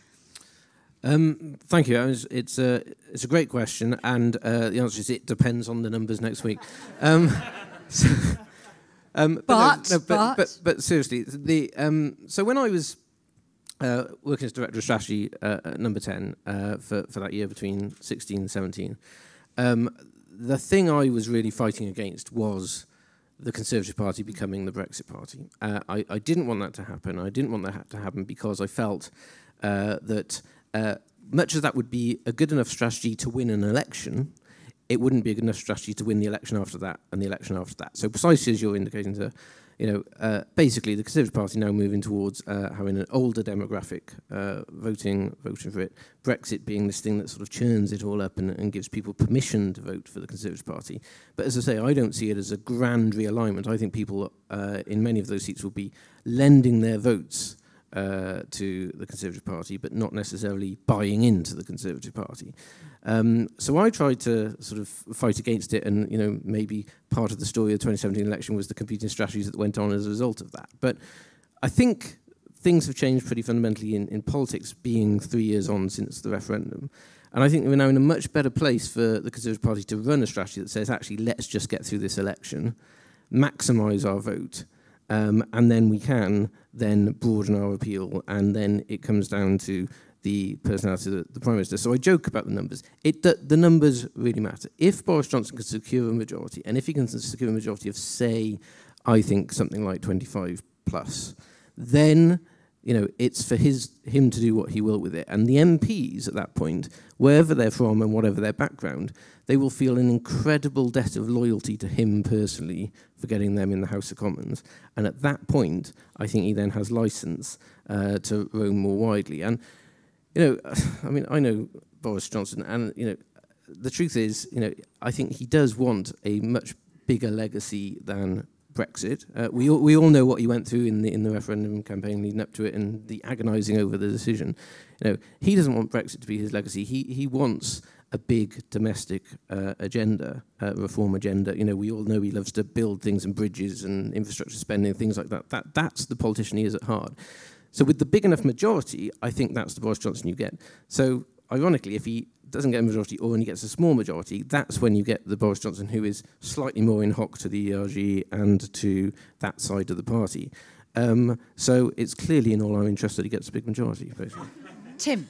Um, thank you. It's a it's a great question, and uh, the answer is it depends on the numbers next week. Um, so, um, but, but, no, no, but, but, but seriously, the um, so when I was uh, working as director of strategy uh, at Number Ten uh, for for that year between sixteen and seventeen, um, the thing I was really fighting against was the Conservative Party becoming the Brexit Party. Uh, I, I didn't want that to happen. I didn't want that to happen because I felt uh, that uh, much as that would be a good enough strategy to win an election, it wouldn't be a good enough strategy to win the election after that and the election after that. So precisely as you're indicating, you know, uh, basically the Conservative Party now moving towards uh, having an older demographic uh, voting voting for it. Brexit being this thing that sort of churns it all up and, and gives people permission to vote for the Conservative Party. But as I say, I don't see it as a grand realignment. I think people uh, in many of those seats will be lending their votes uh, to the Conservative Party, but not necessarily buying into the Conservative Party. Um, so I tried to sort of fight against it, and you know maybe part of the story of the 2017 election was the competing strategies that went on as a result of that. But I think things have changed pretty fundamentally in, in politics, being three years on since the referendum. And I think we're now in a much better place for the Conservative Party to run a strategy that says, actually, let's just get through this election, maximise our vote, um, and then we can then broaden our appeal, and then it comes down to the personality of the, Prime Minister. So I joke about the numbers. It, the, the numbers really matter. If Boris Johnson can secure a majority, and if he can secure a majority of, say, I think something like 25 plus, then you know, it's for his him to do what he will with it. And the MPs at that point, wherever they're from and whatever their background, they will feel an incredible debt of loyalty to him personally for getting them in the House of Commons. And at that point, I think he then has license uh, to roam more widely. And you know, I mean, I know Boris Johnson, and you know, the truth is, you know, I think he does want a much bigger legacy than Brexit. Uh, we, all, we all know what he went through in the, in the referendum campaign leading up to it and the agonising over the decision. You know, he doesn't want Brexit to be his legacy. He, he wants a big domestic uh, agenda, uh, reform agenda. You know, we all know he loves to build things and bridges and infrastructure spending, things like that. that. That's the politician he is at heart. So with the big enough majority, I think that's the Boris Johnson you get. So ironically, if he doesn't get a majority or he gets a small majority, that's when you get the Boris Johnson who is slightly more in hock to the ERG and to that side of the party. Um, so it's clearly in all our interest that he gets a big majority, basically. Tim.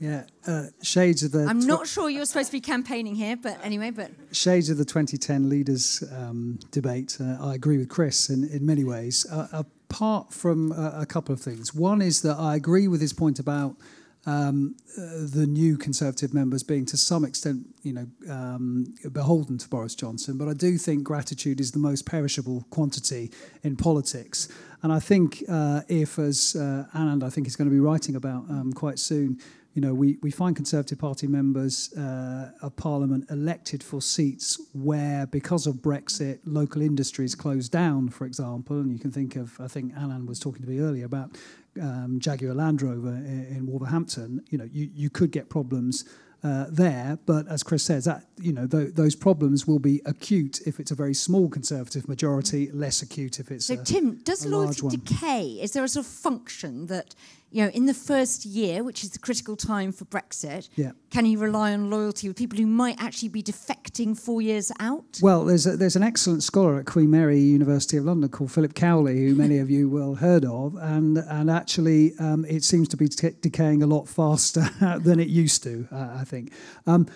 Yeah, uh, shades of the. I'm not sure you're supposed to be campaigning here, but anyway, but shades of the 2010 leaders um, debate. Uh, I agree with Chris in in many ways. Uh, apart from a couple of things, one is that I agree with his point about um, uh, the new Conservative members being to some extent, you know, um, beholden to Boris Johnson. But I do think gratitude is the most perishable quantity in politics. And I think uh, if, as uh, Anand, I think is going to be writing about um, quite soon, you know, we, we find Conservative Party members uh, of Parliament elected for seats where, because of Brexit, local industries closed down, for example. And you can think of, I think Alan was talking to me earlier about um, Jaguar Land Rover in, in Wolverhampton. You know, you, you could get problems uh, there. But as Chris says, that you know th- those problems will be acute if it's a very small Conservative majority, less acute if it's. So a, Tim, does a loyalty decay? Is there a sort of function that you know, in the first year, which is the critical time for Brexit, yeah. can you rely on loyalty with people who might actually be defecting four years out? Well, there's a, there's an excellent scholar at Queen Mary University of London called Philip Cowley, who many of you will have heard of, and and actually um, it seems to be decaying a lot faster than it used to. Uh, I think. Um,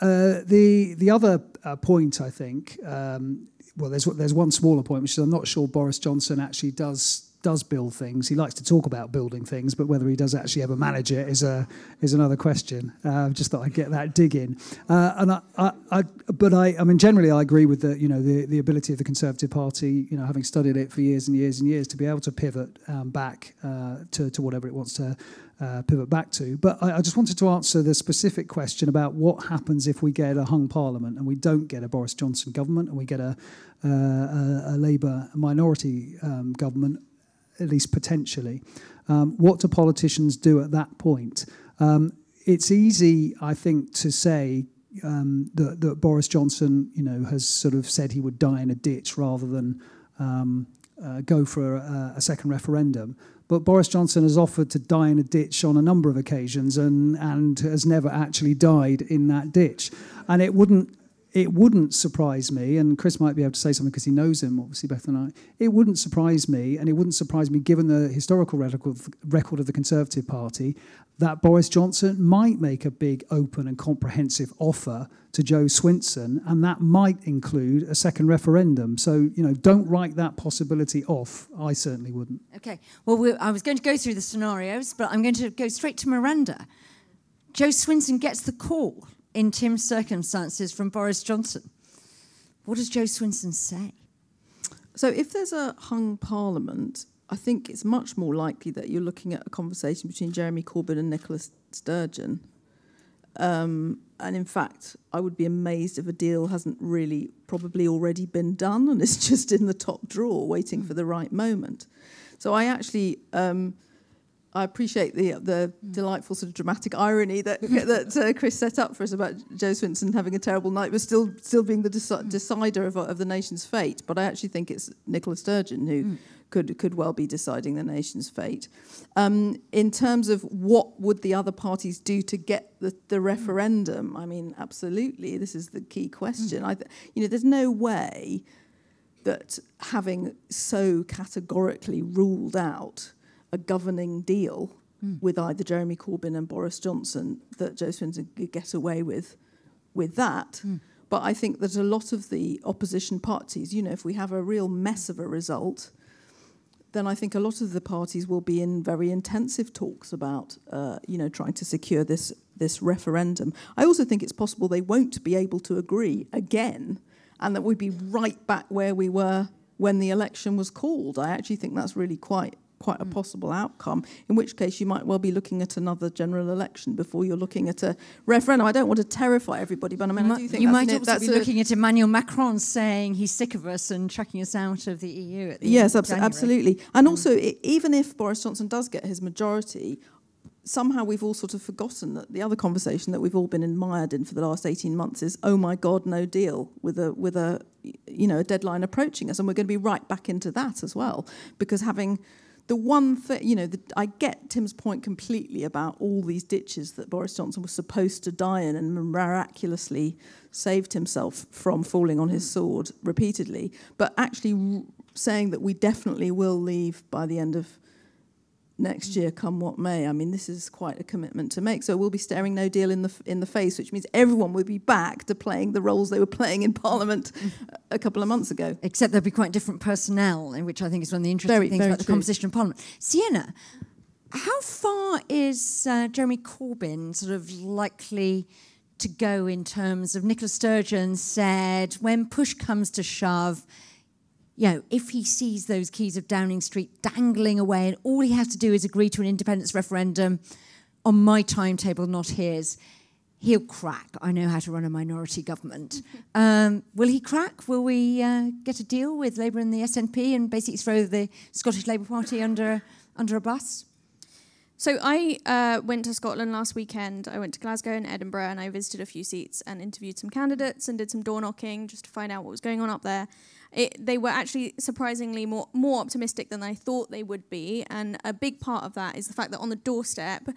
uh, the the other uh, point I think. Um, well, there's there's one smaller point, which is I'm not sure Boris Johnson actually does does build things. He likes to talk about building things, but whether he does actually ever manage it is a is another question. Uh, just thought I'd get that dig in. Uh, and I, I, I, but I, I mean, generally, I agree with the you know the the ability of the Conservative Party, you know, having studied it for years and years and years, to be able to pivot um, back uh, to to whatever it wants to. Uh, pivot back to. But I, I, just wanted to answer the specific question about what happens if we get a hung parliament and we don't get a Boris Johnson government and we get a, uh, a, a Labour minority um, government at least potentially. Um, what do politicians do at that point? Um, it's easy, I think, to say um, that, that Boris Johnson, you know, has sort of said he would die in a ditch rather than um, uh, go for a, a, second referendum. But Boris Johnson has offered to die in a ditch on a number of occasions and, and has never actually died in that ditch. And it wouldn't it wouldn't surprise me, and Chris might be able to say something because he knows him, obviously, better than I. It wouldn't surprise me, and it wouldn't surprise me given the historical record of the Conservative Party, that Boris Johnson might make a big, open, and comprehensive offer to Jo Swinson, and that might include a second referendum. So, you know, don't write that possibility off. I certainly wouldn't. Okay. Well, I was going to go through the scenarios, but I'm going to go straight to Miranda. Jo Swinson gets the call in Tim's circumstances from Boris Johnson. What does Jo Swinson say? So, if there's a hung parliament, I think it's much more likely that you're looking at a conversation between Jeremy Corbyn and Nicola Sturgeon. Um, and in fact, I would be amazed if a deal hasn't really probably already been done and it's just in the top drawer waiting for the right moment. So I actually. Um, I appreciate the the mm. delightful sort of dramatic irony that that uh, Chris set up for us about Jo Swinson having a terrible night, but still still being the deci- mm. decider of, of the nation's fate. But I actually think it's Nicola Sturgeon who mm. could could well be deciding the nation's fate. Um, in terms of what would the other parties do to get the, the mm. referendum, I mean, absolutely, this is the key question. Mm. I th- you know, there's no way that having so categorically ruled out a governing deal mm. with either Jeremy Corbyn and Boris Johnson that Jo Swinson could get away with with that. Mm. But I think that a lot of the opposition parties, you know, if we have a real mess of a result, then I think a lot of the parties will be in very intensive talks about, uh, you know, trying to secure this this referendum. I also think it's possible they won't be able to agree again, and that we'd be right back where we were when the election was called. I actually think that's really quite quite a mm. possible outcome, in which case you might well be looking at another general election before you're looking at a referendum. I don't want to terrify everybody, but I mean, you I do think you might also be looking at Emmanuel Macron saying he's sick of us and chucking us out of the EU. The yes, abso- absolutely. And mm. also, it, even if Boris Johnson does get his majority, somehow we've all sort of forgotten that the other conversation that we've all been admired in for the last 18 months is oh my god no deal with a with a you know a deadline approaching us and we're going to be right back into that as well because having the one thing, you know, the, I get Tim's point completely about all these ditches that Boris Johnson was supposed to die in and miraculously saved himself from falling on his sword repeatedly. But actually, saying that we definitely will leave by the end of next year, come what may. I mean, this is quite a commitment to make. So we'll be staring no deal in the in the face, which means everyone will be back to playing the roles they were playing in Parliament a couple of months ago. Except there'll be quite different personnel, in which I think is one of the interesting very, things very about true. the composition of Parliament. Sienna, how far is uh, Jeremy Corbyn sort of likely? To go in terms of Nicola Sturgeon said, when push comes to shove, you know, if he sees those keys of Downing Street dangling away and all he has to do is agree to an independence referendum on my timetable, not his, he'll crack. I know how to run a minority government. Um, will he crack? Will we uh, get a deal with Labour and the SNP and basically throw the Scottish Labour Party under, under a bus? So I uh, went to Scotland last weekend. I went to Glasgow and Edinburgh, and I visited a few seats and interviewed some candidates and did some door knocking just to find out what was going on up there. It, they were actually surprisingly more more optimistic than I thought they would be, and a big part of that is the fact that on the doorstep.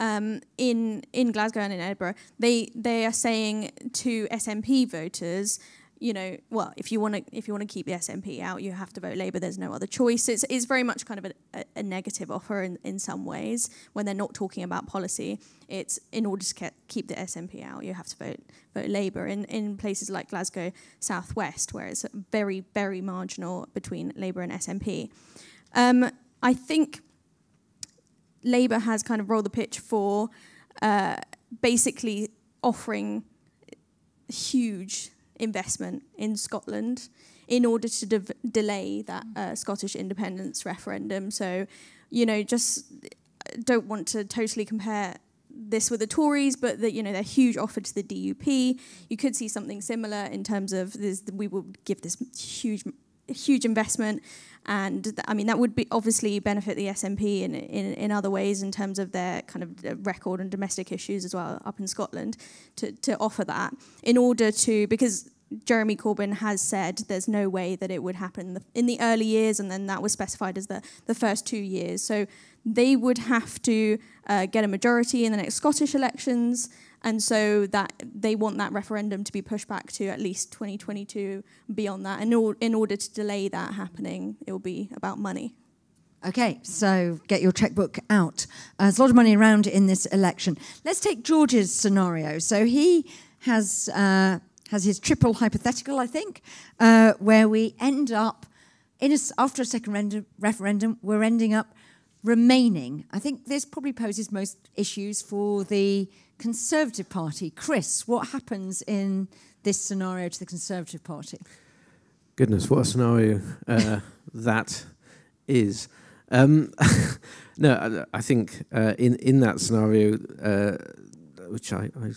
Um, in in Glasgow and in Edinburgh, they they are saying to SNP voters you know, well, if you want to if you want to keep the SNP out, you have to vote Labour. There's no other choice. It's, it's very much kind of a, a, negative offer in, in some ways when they're not talking about policy. It's in order to keep the SNP out, you have to vote vote Labour. In in places like Glasgow Southwest, where it's very very marginal between Labour and SNP, um, I think Labour has kind of rolled the pitch for uh, basically offering huge investment in Scotland in order to de- delay that uh, Scottish independence referendum. So, you know, just don't want to totally compare this with the Tories, but that you know their huge offer to the DUP. You could see something similar in terms of this, we will give this huge huge investment. And th- I mean, that would be obviously benefit the SNP in, in, in other ways in terms of their kind of record and domestic issues as well up in Scotland to, to offer that in order to, because Jeremy Corbyn has said there's no way that it would happen in the, in the early years, and then that was specified as the, the first two years. So they would have to uh, get a majority in the next Scottish elections, and so that they want that referendum to be pushed back to at least 2022 beyond that. And or, in order to delay that happening, it will be about money. Okay, so get your checkbook out. Uh, there's a lot of money around in this election. Let's take George's scenario. So he has uh, has his triple hypothetical, I think, uh, where we end up in a, after a second referendum, we're ending up remaining. I think this probably poses most issues for the Conservative Party. Chris, what happens in this scenario to the Conservative Party? Goodness, what a scenario uh, that is. Um, no, I, I think uh, in in that scenario, uh, which I, I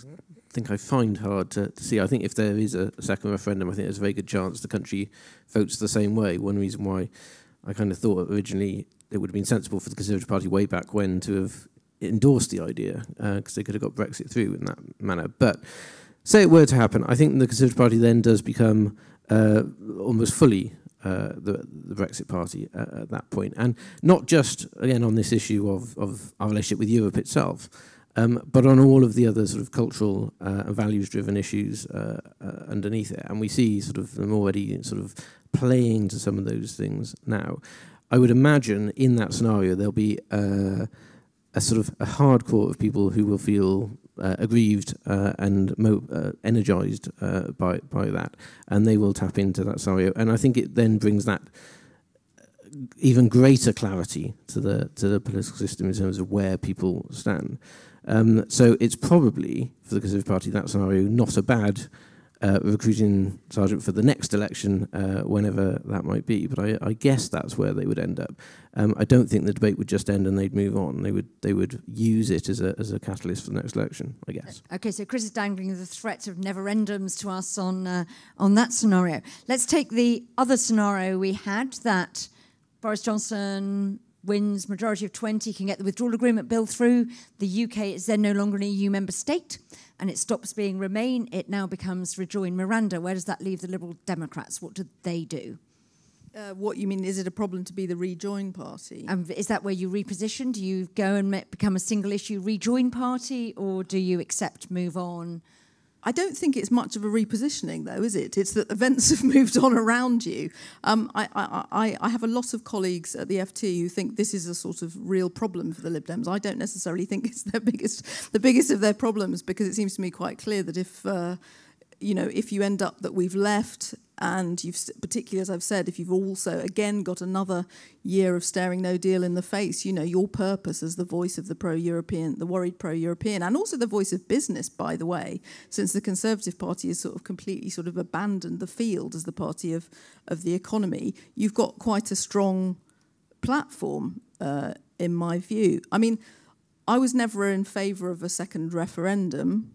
think I find hard to, to see. I think if there is a, a second referendum, I think there's a very good chance the country votes the same way. One reason why I kind of thought originally it would have been sensible for the Conservative Party way back when to have endorsed the idea because uh, they could have got Brexit through in that manner. But say it were to happen, I think the Conservative Party then does become uh, almost fully uh, the, the, Brexit Party at that point, and not just again on this issue of, of our relationship with Europe itself. Um, but on all of the other sort of cultural uh, and values-driven issues uh, uh, underneath it, and we see sort of them already sort of playing to some of those things now. I would imagine in that scenario there'll be uh, a sort of a hardcore of people who will feel uh, aggrieved uh, and mo- energized by by that, and they will tap into that scenario. And I think it then brings that even greater clarity to the to the political system in terms of where people stand. Um, so it's probably, for the Conservative Party, that scenario, not a bad uh, recruiting sergeant for the next election, uh, whenever that might be. But I, I, guess that's where they would end up. Um, I don't think the debate would just end and they'd move on. They would they would use it as a as a catalyst for the next election. I guess. Okay, so Chris is dangling the threat of never-endums to us on uh, on that scenario. Let's take the other scenario we had that Boris Johnson wins majority of 20, can get the withdrawal agreement bill through. The UK is then no longer an EU member state and it stops being Remain. It now becomes rejoin Miranda. Where does that leave the Liberal Democrats? What do they do? Uh, what you mean? Is it a problem to be the rejoin party? Um, is that where you reposition? Do you go and become a single issue rejoin party, or do you accept, move on? I don't think it's much of a repositioning, though, is it? It's that events have moved on around you. Um, I, I, I, have a lot of colleagues at the FT who think this is a sort of real problem for the Lib Dems. I don't necessarily think it's their biggest, the biggest of their problems, because it seems to me quite clear that if, uh, you know, if you end up that we've left and you've, particularly as I've said, if you've also again got another year of staring no deal in the face, you know, your purpose as the voice of the pro-European, the worried pro-European, and also the voice of business, by the way, since the Conservative Party has sort of completely sort of abandoned the field as the party of of the economy, you've got quite a strong platform, uh, in my view. I mean, I was never in favour of a second referendum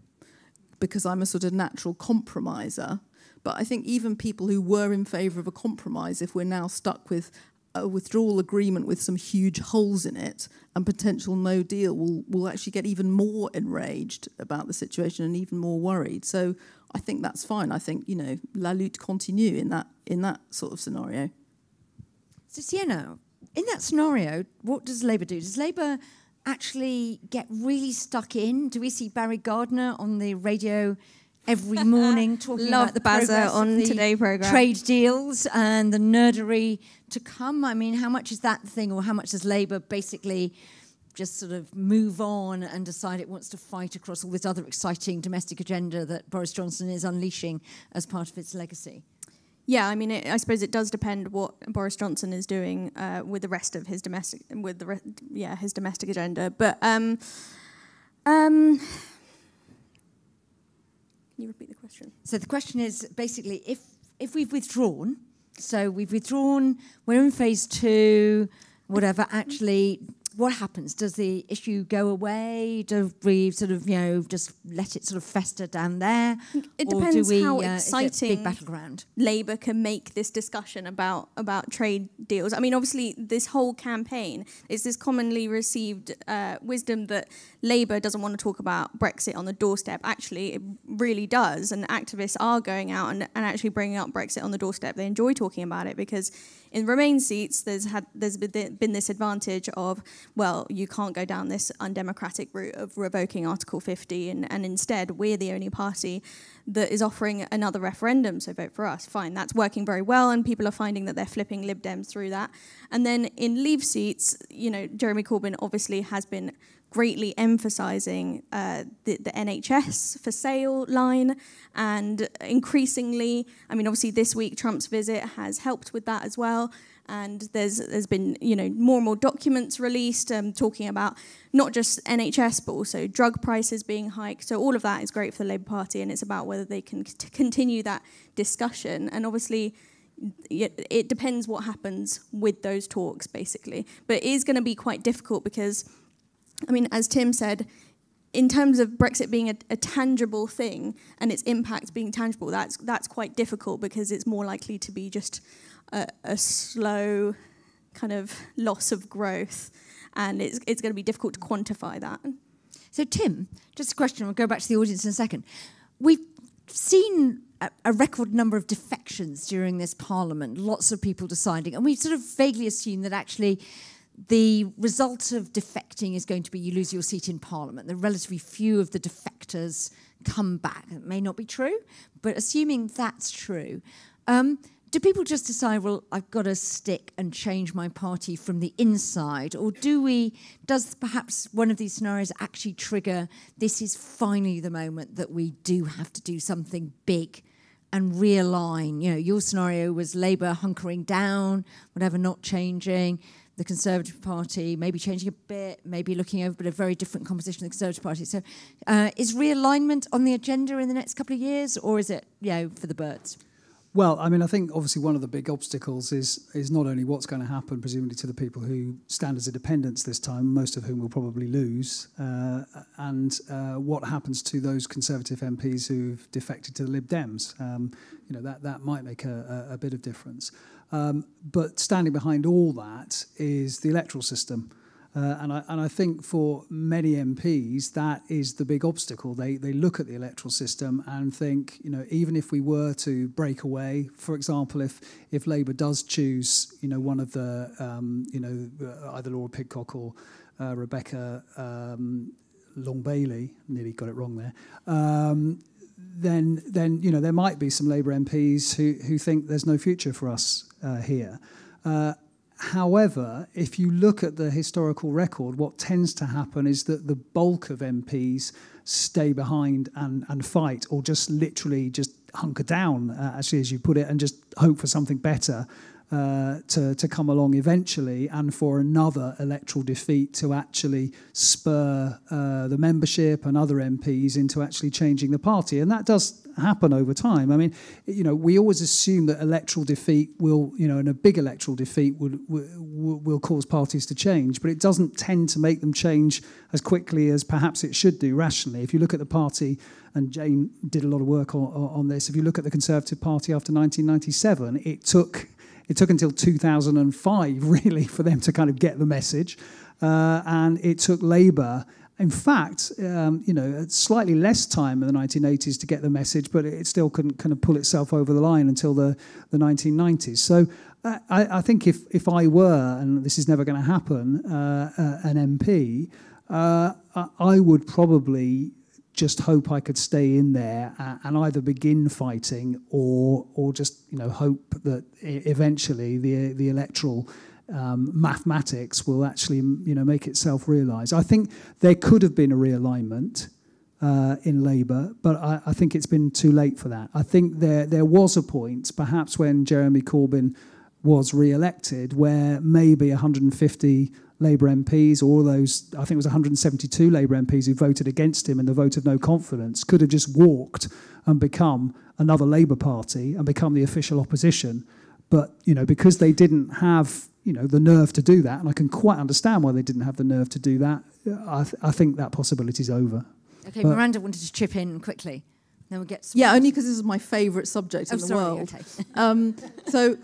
because I'm a sort of natural compromiser. But I think even people who were in favour of a compromise, if we're now stuck with a withdrawal agreement with some huge holes in it and potential no deal, will will actually get even more enraged about the situation and even more worried. So I think that's fine. I think you know la lutte continue in that in that sort of scenario. So Sienna, in that scenario, what does Labour do? Does Labour actually get really stuck in? Do we see Barry Gardiner on the radio every morning talking Love about the buzzer on the today program. Trade deals and the nerdery to come. I mean, how much is that thing, or how much does Labour basically just sort of move on and decide it wants to fight across all this other exciting domestic agenda that Boris Johnson is unleashing as part of its legacy? Yeah, I mean, it, I suppose it does depend what Boris Johnson is doing uh, with the rest of his domestic, with the yeah his domestic agenda. But um, um, can you repeat the question? So the question is basically if if we've withdrawn, so we've withdrawn, we're in phase two, whatever. Actually, what happens? Does the issue go away? Do we sort of, you know, just let it sort of fester down there? It Or depends we, how uh, exciting big battleground. Labour can make this discussion about about trade deals. I mean, obviously, this whole campaign is this commonly received uh, wisdom that Labour doesn't want to talk about Brexit on the doorstep. Actually, it really does, and activists are going out and, and actually bringing up Brexit on the doorstep. They enjoy talking about it because in Remain seats, there's had there's been this advantage of well, you can't go down this undemocratic route of revoking Article 50, and, and instead we're the only party that is offering another referendum. So vote for us. Fine, that's working very well, and people are finding that they're flipping Lib Dems through that. And then in Leave seats, you know, Jeremy Corbyn obviously has been greatly emphasising uh, the, the NHS for sale line, and increasingly, I mean, obviously this week Trump's visit has helped with that as well. And there's there's been you know more and more documents released um, talking about not just NHS but also drug prices being hiked. So all of that is great for the Labour Party, and it's about whether they can continue that discussion. And obviously, it depends what happens with those talks, basically. But it is going to be quite difficult because I mean, as Tim said, in terms of Brexit being a, a, tangible thing and its impact being tangible, that's that's quite difficult because it's more likely to be just a, a slow kind of loss of growth, and it's it's going to be difficult to quantify that. So, Tim, just a question. We'll go back to the audience in a second. We've seen a, a record number of defections during this Parliament. Lots of people deciding, and we sort of vaguely assume that actually the result of defecting is going to be you lose your seat in Parliament. The relatively few of the defectors come back. It may not be true, but assuming that's true, um, do people just decide, well, I've got to stick and change my party from the inside, or do we? Does perhaps one of these scenarios actually trigger? This is finally the moment that we do have to do something big and realign. You know, your scenario was Labour hunkering down, whatever, not changing the Conservative Party, maybe changing a bit, maybe looking over, but a very different composition of the Conservative Party. So, uh, is realignment on the agenda in the next couple of years, or is it, you know, for the birds? Well, I mean, I think obviously one of the big obstacles is is not only what's going to happen, presumably to the people who stand as independents this time, most of whom will probably lose, uh, and uh, what happens to those Conservative MPs who've defected to the Lib Dems. Um, you know, that that might make a, a, a bit of difference. Um, but standing behind all that is the electoral system. Uh, and, I, and I think for many MPs, that is the big obstacle. They, they look at the electoral system and think, you know, even if we were to break away, for example, if, if Labour does choose, you know, one of the, um, you know, uh, either Laura Pidcock or uh, Rebecca um, Long Bailey, nearly got it wrong there, um, then, then you know, there might be some Labour MPs who, who think there's no future for us uh, here. However, if you look at the historical record, what tends to happen is that the bulk of MPs stay behind and, and fight, or just literally just hunker down, uh, actually, as you put it, and just hope for something better uh, to, to come along eventually and for another electoral defeat to actually spur uh, the membership and other MPs into actually changing the party. And that does happen over time. I mean, you know, we always assume that electoral defeat will, you know, and a big electoral defeat would, will, will cause parties to change, but it doesn't tend to make them change as quickly as perhaps it should do rationally. If you look at the party, and Jane did a lot of work on, on this, if you look at the Conservative Party after 1997, it took it took until 2005, really, for them to kind of get the message. Uh, and it took Labour, in fact, um, you know, slightly less time in the 1980s to get the message, but it still couldn't kind of pull itself over the line until the, the 1990s. So uh, I, I, think if, if I were, and this is never going to happen, uh, uh an MP, uh, I would probably just hope I could stay in there and either begin fighting or or just you know hope that eventually the the electoral um, mathematics will actually you know make itself realise. I think there could have been a realignment uh, in Labour, but I, I, think it's been too late for that. I think there there was a point, perhaps when Jeremy Corbyn was re-elected, where maybe 150 Labour MPs, all those, I think it was 172 Labour MPs who voted against him in the vote of no confidence, could have just walked and become another Labour Party and become the official opposition. But, you know, because they didn't have, you know, the nerve to do that, and I can quite understand why they didn't have the nerve to do that. I, th- I think that possibility is over. Okay, But- Miranda wanted to chip in quickly. Then we'll get some Yeah, only because this is my favourite subject Oh, in the sorry, world. okay. Um, so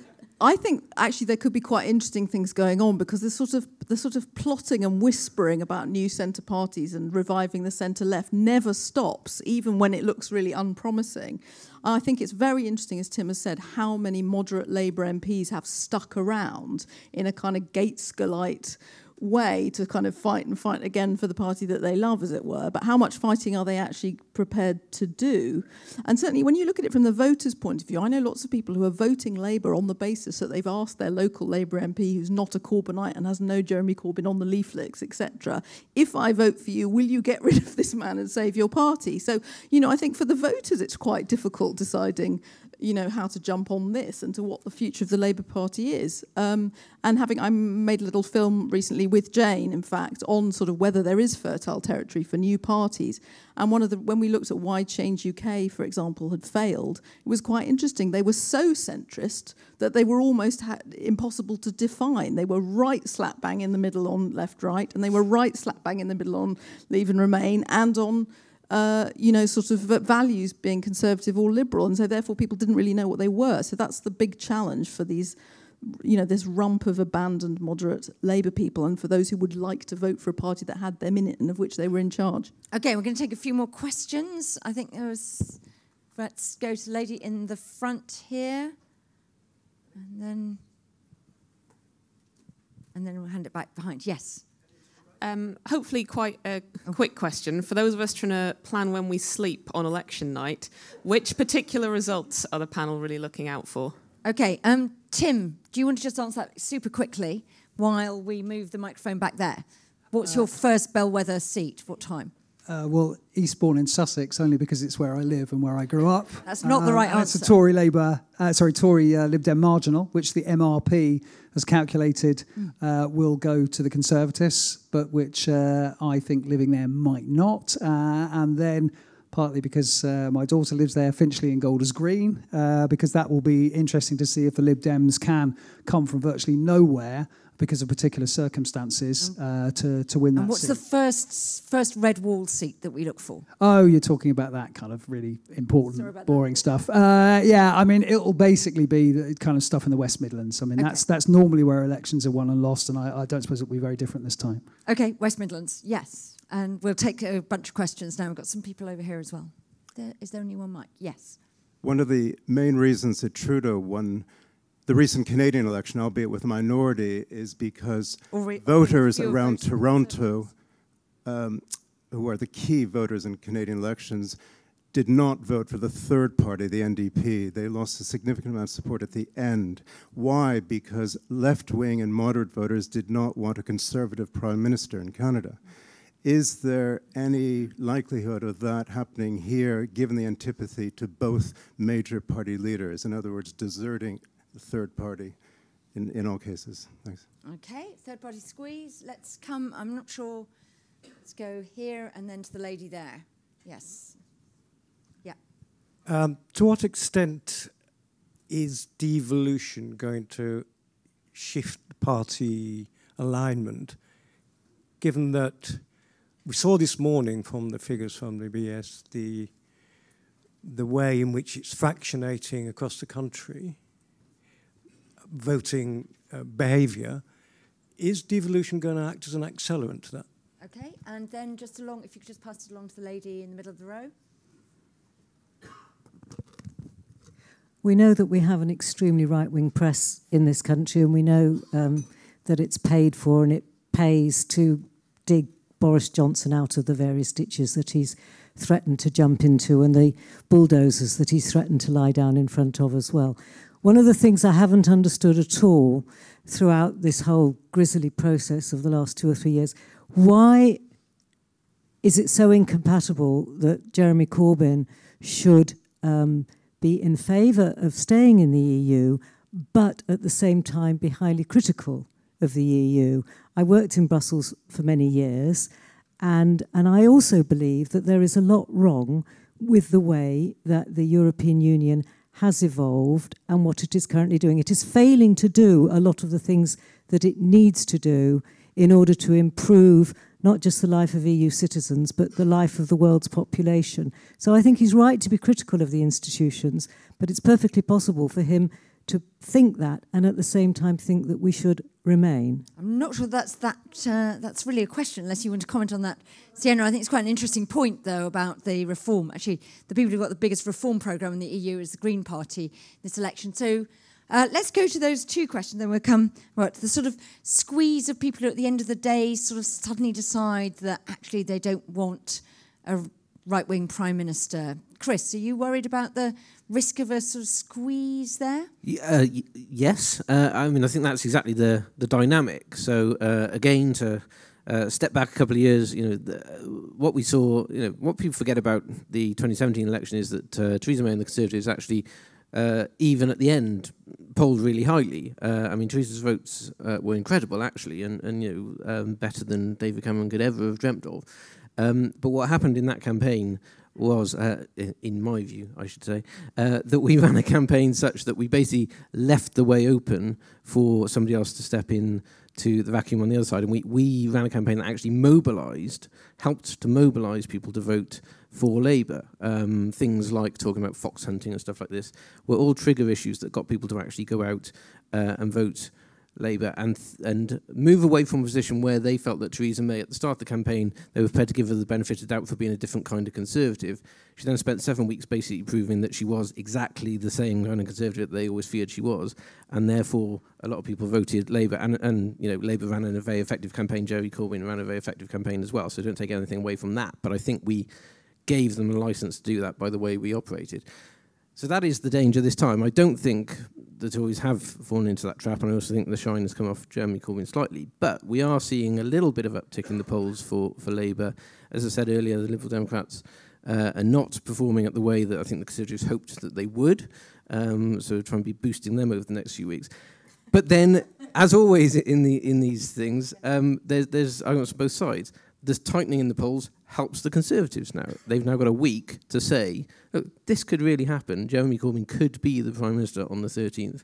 I think actually there could be quite interesting things going on because the sort of the sort of plotting and whispering about new centre parties and reviving the centre left never stops, even when it looks really unpromising. I think it's very interesting, as Tim has said, how many moderate Labour MPs have stuck around in a kind of Gaitskellite way to kind of fight and fight again for the party that they love, as it were. But how much fighting are they actually prepared to do? And certainly, when you look at it from the voters' point of view, I know lots of people who are voting Labour on the basis that they've asked their local Labour MP, who's not a Corbynite and has no Jeremy Corbyn on the leaflets, etc., if I vote for you, will you get rid of this man and save your party? So, you know, I think for the voters, it's quite difficult deciding you know how to jump on this and to what the future of the Labour Party is. Um, and having I made a little film recently with Jane, in fact, on sort of whether there is fertile territory for new parties. And one of the when we looked at why Change UK, for example, had failed, it was quite interesting. They were so centrist that they were almost impossible to define. They were right slap bang in the middle on left right, and they were right slap bang in the middle on Leave and Remain, and on uh, you know, sort of values being conservative or liberal, and so therefore people didn't really know what they were. So that's the big challenge for these, you know, this rump of abandoned moderate Labour people, and for those who would like to vote for a party that had them in it and of which they were in charge. Okay, we're going to take a few more questions. I think there was. Let's go to the lady in the front here, and then, and then we'll hand it back behind. Yes. Um, hopefully, quite a quick question. For those of us trying to plan when we sleep on election night, which particular results are the panel really looking out for? Okay. Um, Tim, do you want to just answer that super quickly while we move the microphone back there? What's your first bellwether seat? What time? Uh, well, Eastbourne in Sussex, only because it's where I live and where I grew up. That's not the right answer. It's a. Tory Labour, uh, sorry, Tory uh, Lib Dem marginal, which the MRP has calculated Hmm. uh, will go to the Conservatives, but which uh, I think living there might not. Uh, and then partly because uh, my daughter lives there, Finchley and Golders Green, uh, because that will be interesting to see if the Lib Dems can come from virtually nowhere because of particular circumstances uh, to, to win that. And what's seat. the first first red wall seat that we look for? Oh, you're talking about that kind of really important, about that. boring stuff. Uh, yeah, I mean, it'll basically be the kind of stuff in the West Midlands. I mean, Okay. that's that's normally where elections are won and lost, and I, I don't suppose it'll be very different this time. Okay, West Midlands, yes. And we'll take a bunch of questions now. We've got some people over here as well. There, is there only one mic? Yes. One of the main reasons that Trudeau won the recent Canadian election, albeit with a minority, is because Or voters around. Toronto, um, who are the key voters in Canadian elections, did not vote for the third party, the NDP. They lost a significant amount of support at the end. Why? Because left wing and moderate voters did not want a conservative prime minister in Canada. Is there any likelihood of that happening here, given the antipathy to both major party leaders? In other words, deserting the third party in, in all cases? Thanks. Okay, third party squeeze. Let's come. I'm not sure. Let's go here and then to the lady there. Yes. Yeah. Um, to what extent is devolution going to shift party alignment, given that we saw this morning from the figures from the BES the the way in which it's fractionating across the country, voting uh, behaviour, is devolution going to act as an accelerant to that? Okay, and then just along, if you could just pass it along to the lady in the middle of the row. We know that we have an extremely right wing press in this country, and we know um, that it's paid for and it pays to dig Boris Johnson out of the various ditches that he's threatened to jump into and the bulldozers that he's threatened to lie down in front of as well. One of the things I haven't understood at all throughout this whole grisly process of the last two or three years why is it so incompatible that Jeremy Corbyn should um, be in favour of staying in the EU, but at the same time be highly critical of the EU? I worked in Brussels for many years, and, and I also believe that there is a lot wrong with the way that the European Union has evolved and what it is currently doing. It is failing to do a lot of the things that it needs to do in order to improve not just the life of EU citizens, but the life of the world's population. So I think he's right to be critical of the institutions, but it's perfectly possible for him to think that and at the same time think that we should remain. I'm not sure that's that. Uh, that's really a question, unless you want to comment on that, Sienna. I think it's quite an interesting point, though, about the reform. Actually, the people who've got the biggest reform program in the EU is the Green Party this election. So. Uh, let's go to those two questions, then we'll come right, the sort of squeeze of people who at the end of the day sort of suddenly decide that actually they don't want a right wing prime minister. Chris, are you worried about the risk of a sort of squeeze there? Uh, yes, uh, I mean I think that's exactly the the dynamic. So uh, again, to uh, step back a couple of years, you know, the, what we saw, you know, what people forget about the 2017 election is that uh, Theresa May and the Conservatives actually. Uh, even at the end, polled really highly. I mean, Theresa's votes were incredible, actually, and, and you know, um, better than David Cameron could ever have dreamt of. Um, but what happened in that campaign was, uh, in my view, I should say, uh, that we ran a campaign such that we basically left the way open for somebody else to step in to the vacuum on the other side. And we, we ran a campaign that actually mobilised, helped to mobilise people to vote for Labour. Um, things like talking about fox hunting and stuff like this were all trigger issues that got people to actually go out uh, and vote Labour and and move away from a position where they felt that Theresa May at the start of the campaign they were prepared to give her the benefit of doubt for being a different kind of conservative. She then spent seven weeks basically proving that she was exactly the same kind of conservative that they always feared she was, and therefore a lot of people voted Labour and and you know Labour ran a very effective campaign. Jeremy Corbyn ran a very effective campaign as well. So don't take anything away from that. But I think we gave them a license to do that by the way we operated. So that is the danger this time. I don't think the Tories have fallen into that trap, and I also think the shine has come off Jeremy Corbyn slightly. But we are seeing a little bit of uptick in the polls for, for Labour. As I said earlier, the Liberal Democrats uh, are not performing at the way that I think the Conservatives hoped that they would. Um, so try and be boosting them over the next few weeks. But then, as always in the in these things, um, there's there's arguments on both sides. This tightening in the polls helps the Conservatives now. They've now got a week to say, look, this could really happen. Jeremy Corbyn could be the Prime Minister on the 13th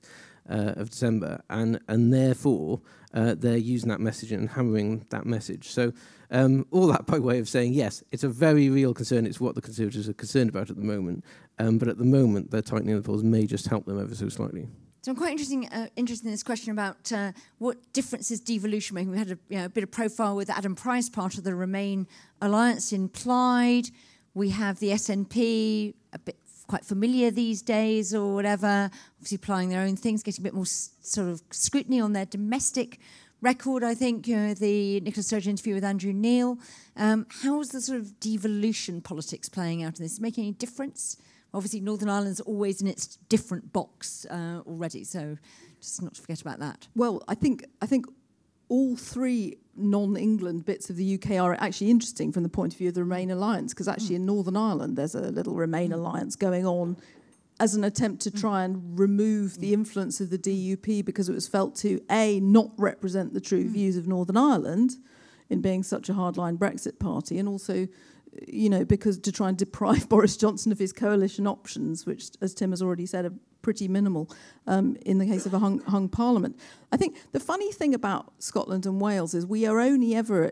uh, of December, and, and therefore uh, they're using that message and hammering that message. So, um, all that by way of saying, yes, it's a very real concern. It's what the Conservatives are concerned about at the moment. Um, but at the moment, their tightening the polls may just help them ever so slightly. So I'm quite interesting, uh, interested in this question about uh, what difference is devolution making. We had a, you know, a, bit of profile with Adam Price, part of the Remain alliance in Plaid. We have the SNP, a bit quite familiar these days or whatever, obviously applying their own things, getting a bit more sort of scrutiny on their domestic record. I think you know, the Nicola Sturgeon interview with Andrew Neil. Um, how is the sort of devolution politics playing out in this? Is it Making any difference? Obviously, Northern Ireland's always in its different box uh, already, so just not to forget about that. Well, I think I think all three non-England bits of the UK are actually interesting from the point of view of the Remain alliance, because actually mm. in Northern Ireland there's a little Remain mm. alliance going on as an attempt to try and remove the influence of the DUP because it was felt to a not represent the true views of Northern Ireland in being such a hardline Brexit party, and also you know, because to try and deprive Boris Johnson of his coalition options, which, as Tim has already said, are pretty minimal um, in the case of a hung, hung, parliament. I think the funny thing about Scotland and Wales is we are only ever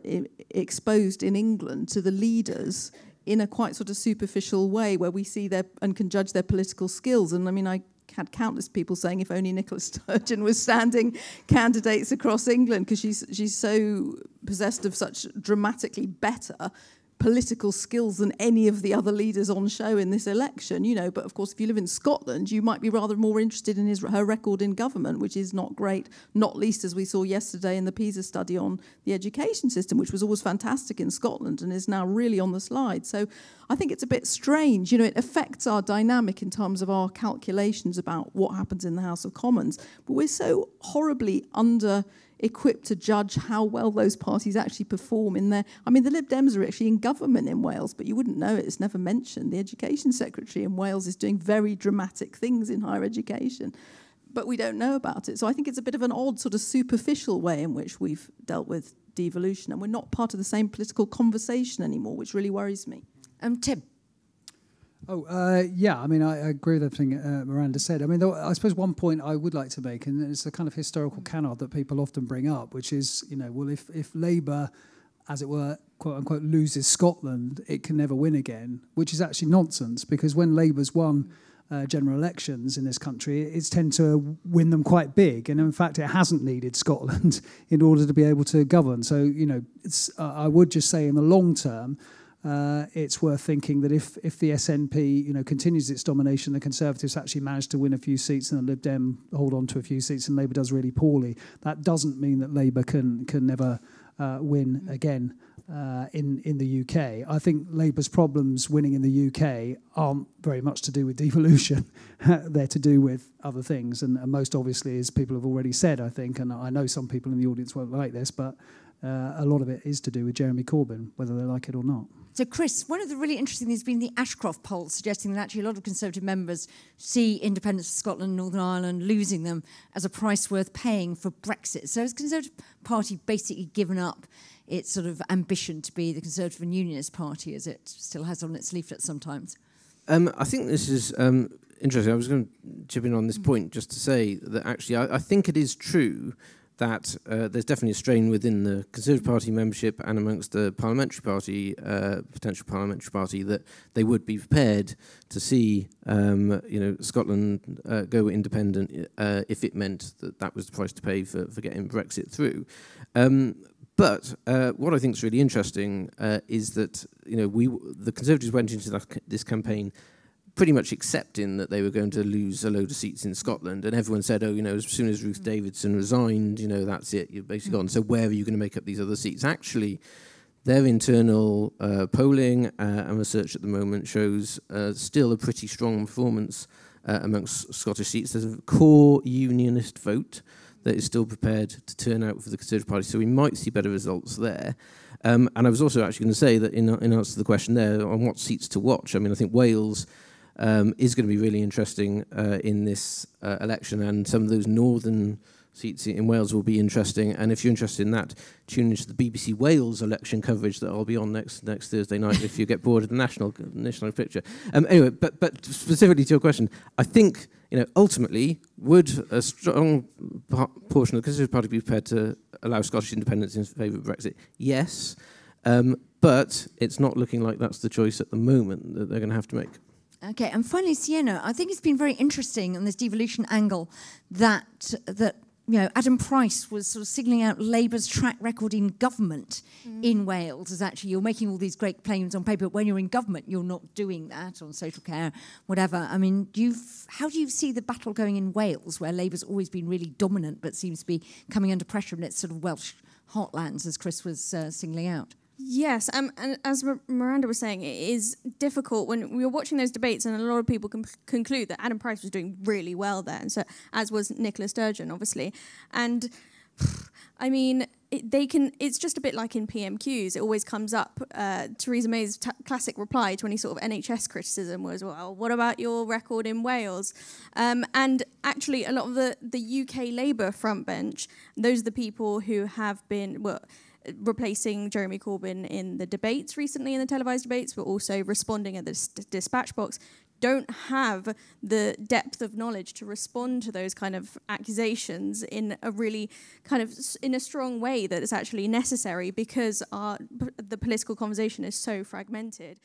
exposed in England to the leaders in a quite sort of superficial way, where we see their and can judge their political skills. And I mean, I had countless people saying if only Nicola Sturgeon was standing candidates across England because she's she's so possessed of such dramatically better political skills than any of the other leaders on show in this election, you know. But of course, if you live in Scotland, you might be rather more interested in his her record in government, which is not great. Not least as we saw yesterday in the PISA study on the education system, which was always fantastic in Scotland and is now really on the slide. So I think it's a bit strange. You know, it affects our dynamic in terms of our calculations about what happens in the House of Commons. But we're so horribly under equipped to judge how well those parties actually perform in their. I mean, the Lib Dems are actually in government in Wales, but you wouldn't know it. It's never mentioned. The Education Secretary in Wales is doing very dramatic things in higher education, but we don't know about it. So I think it's a bit of an odd, sort of superficial way in which we've dealt with devolution, and we're not part of the same political conversation anymore, which really worries me. Um, Tim. Oh, uh, yeah. I mean, I, I, agree with everything uh, Miranda said. I mean, though, I suppose one point I would like to make, and it's a kind of historical canard that people often bring up, which is, you know, well, if, if Labour, as it were, quote unquote, loses Scotland, it can never win again, which is actually nonsense because when Labour's won uh, general elections in this country, it's tend to win them quite big. And in fact, it hasn't needed Scotland in order to be able to govern. So, you know, I would just say in the long term, uh, it's worth thinking that if if the SNP you know continues its domination, the Conservatives actually manage to win a few seats and the Lib Dem hold on to a few seats, and Labour does really poorly. That doesn't mean that Labour can can never uh, win again uh, in in the UK. I think Labour's problems winning in the UK aren't very much to do with devolution; they're to do with other things. And, and, most obviously, as people have already said, I think, and I know some people in the audience won't like this, but uh, a lot of it is to do with Jeremy Corbyn, whether they like it or not. So, Chris, one of the really interesting things has been the Ashcroft poll suggesting that actually a lot of Conservative members see independence of Scotland and Northern Ireland losing them as a price worth paying for Brexit. So, has the Conservative Party basically given up its sort of ambition to be the Conservative and Unionist Party as it still has on its leaflet sometimes? Um, I think this is um, interesting. I was going to chip in on this mm. point just to say that actually I, I think it is true that uh, there's definitely a strain within the Conservative Party membership and amongst the parliamentary party, uh, potential parliamentary party, that they would be prepared to see, um, you know, Scotland uh, go independent uh, if it meant that that was the price to pay for, for getting Brexit through. Um, but uh, what I think is really interesting uh, is that you know we the Conservatives went into that, this campaign pretty much accepting that they were going to lose a load of seats in Scotland. And everyone said, oh, you know, as soon as Ruth mm. Davidson resigned, you know, that's it, you're basically gone. So where are you going to make up these other seats? Actually, their internal uh, polling uh, and research at the moment shows uh, still a pretty strong performance uh, amongst Scottish seats. There's a core unionist vote that is still prepared to turn out for the Conservative Party. So we might see better results there. Um, and I was also actually going to say that in, in answer to the question there on what seats to watch, I mean, I think Wales um, is going to be really interesting uh, in this uh, election, and some of those northern seats in Wales will be interesting. And if you're interested in that, tune into the BBC Wales election coverage that I'll be on next next Thursday night if you get bored of the national national picture. Um, anyway, but but specifically to your question, I think you know ultimately would a strong portion of the Conservative Party be prepared to allow Scottish independence in favour of Brexit? Yes. Um, but it's not looking like that's the choice at the moment that they're going to have to make. Okay, and finally, Sienna, I think it's been very interesting on this devolution angle that that you know Adam Price was sort of signalling out Labour's track record in government mm. in Wales as actually you're making all these great claims on paper, but when you're in government, you're not doing that on social care, whatever. I mean, do you how do you see the battle going in Wales, where Labour's always been really dominant, but seems to be coming under pressure in its sort of Welsh heartlands, as Chris was uh, singling out? Yes, um, and as Miranda was saying, it is difficult when we were watching those debates, and a lot of people conclude that Adam Price was doing really well there, and so as was Nicola Sturgeon, obviously, and. I mean, it, they can. It's just a bit like in PMQs. It always comes up. Uh, Theresa May's classic reply to any sort of NHS criticism was, "Well, what about your record in Wales?" Um, and actually, a lot of the the UK Labour front bench, those are the people who have been well replacing Jeremy Corbyn in the debates recently, in the televised debates, but also responding at the dispatch box, don't have the depth of knowledge to respond to those kind of accusations in a really kind of in a strong way that is actually necessary because our the political conversation is so fragmented.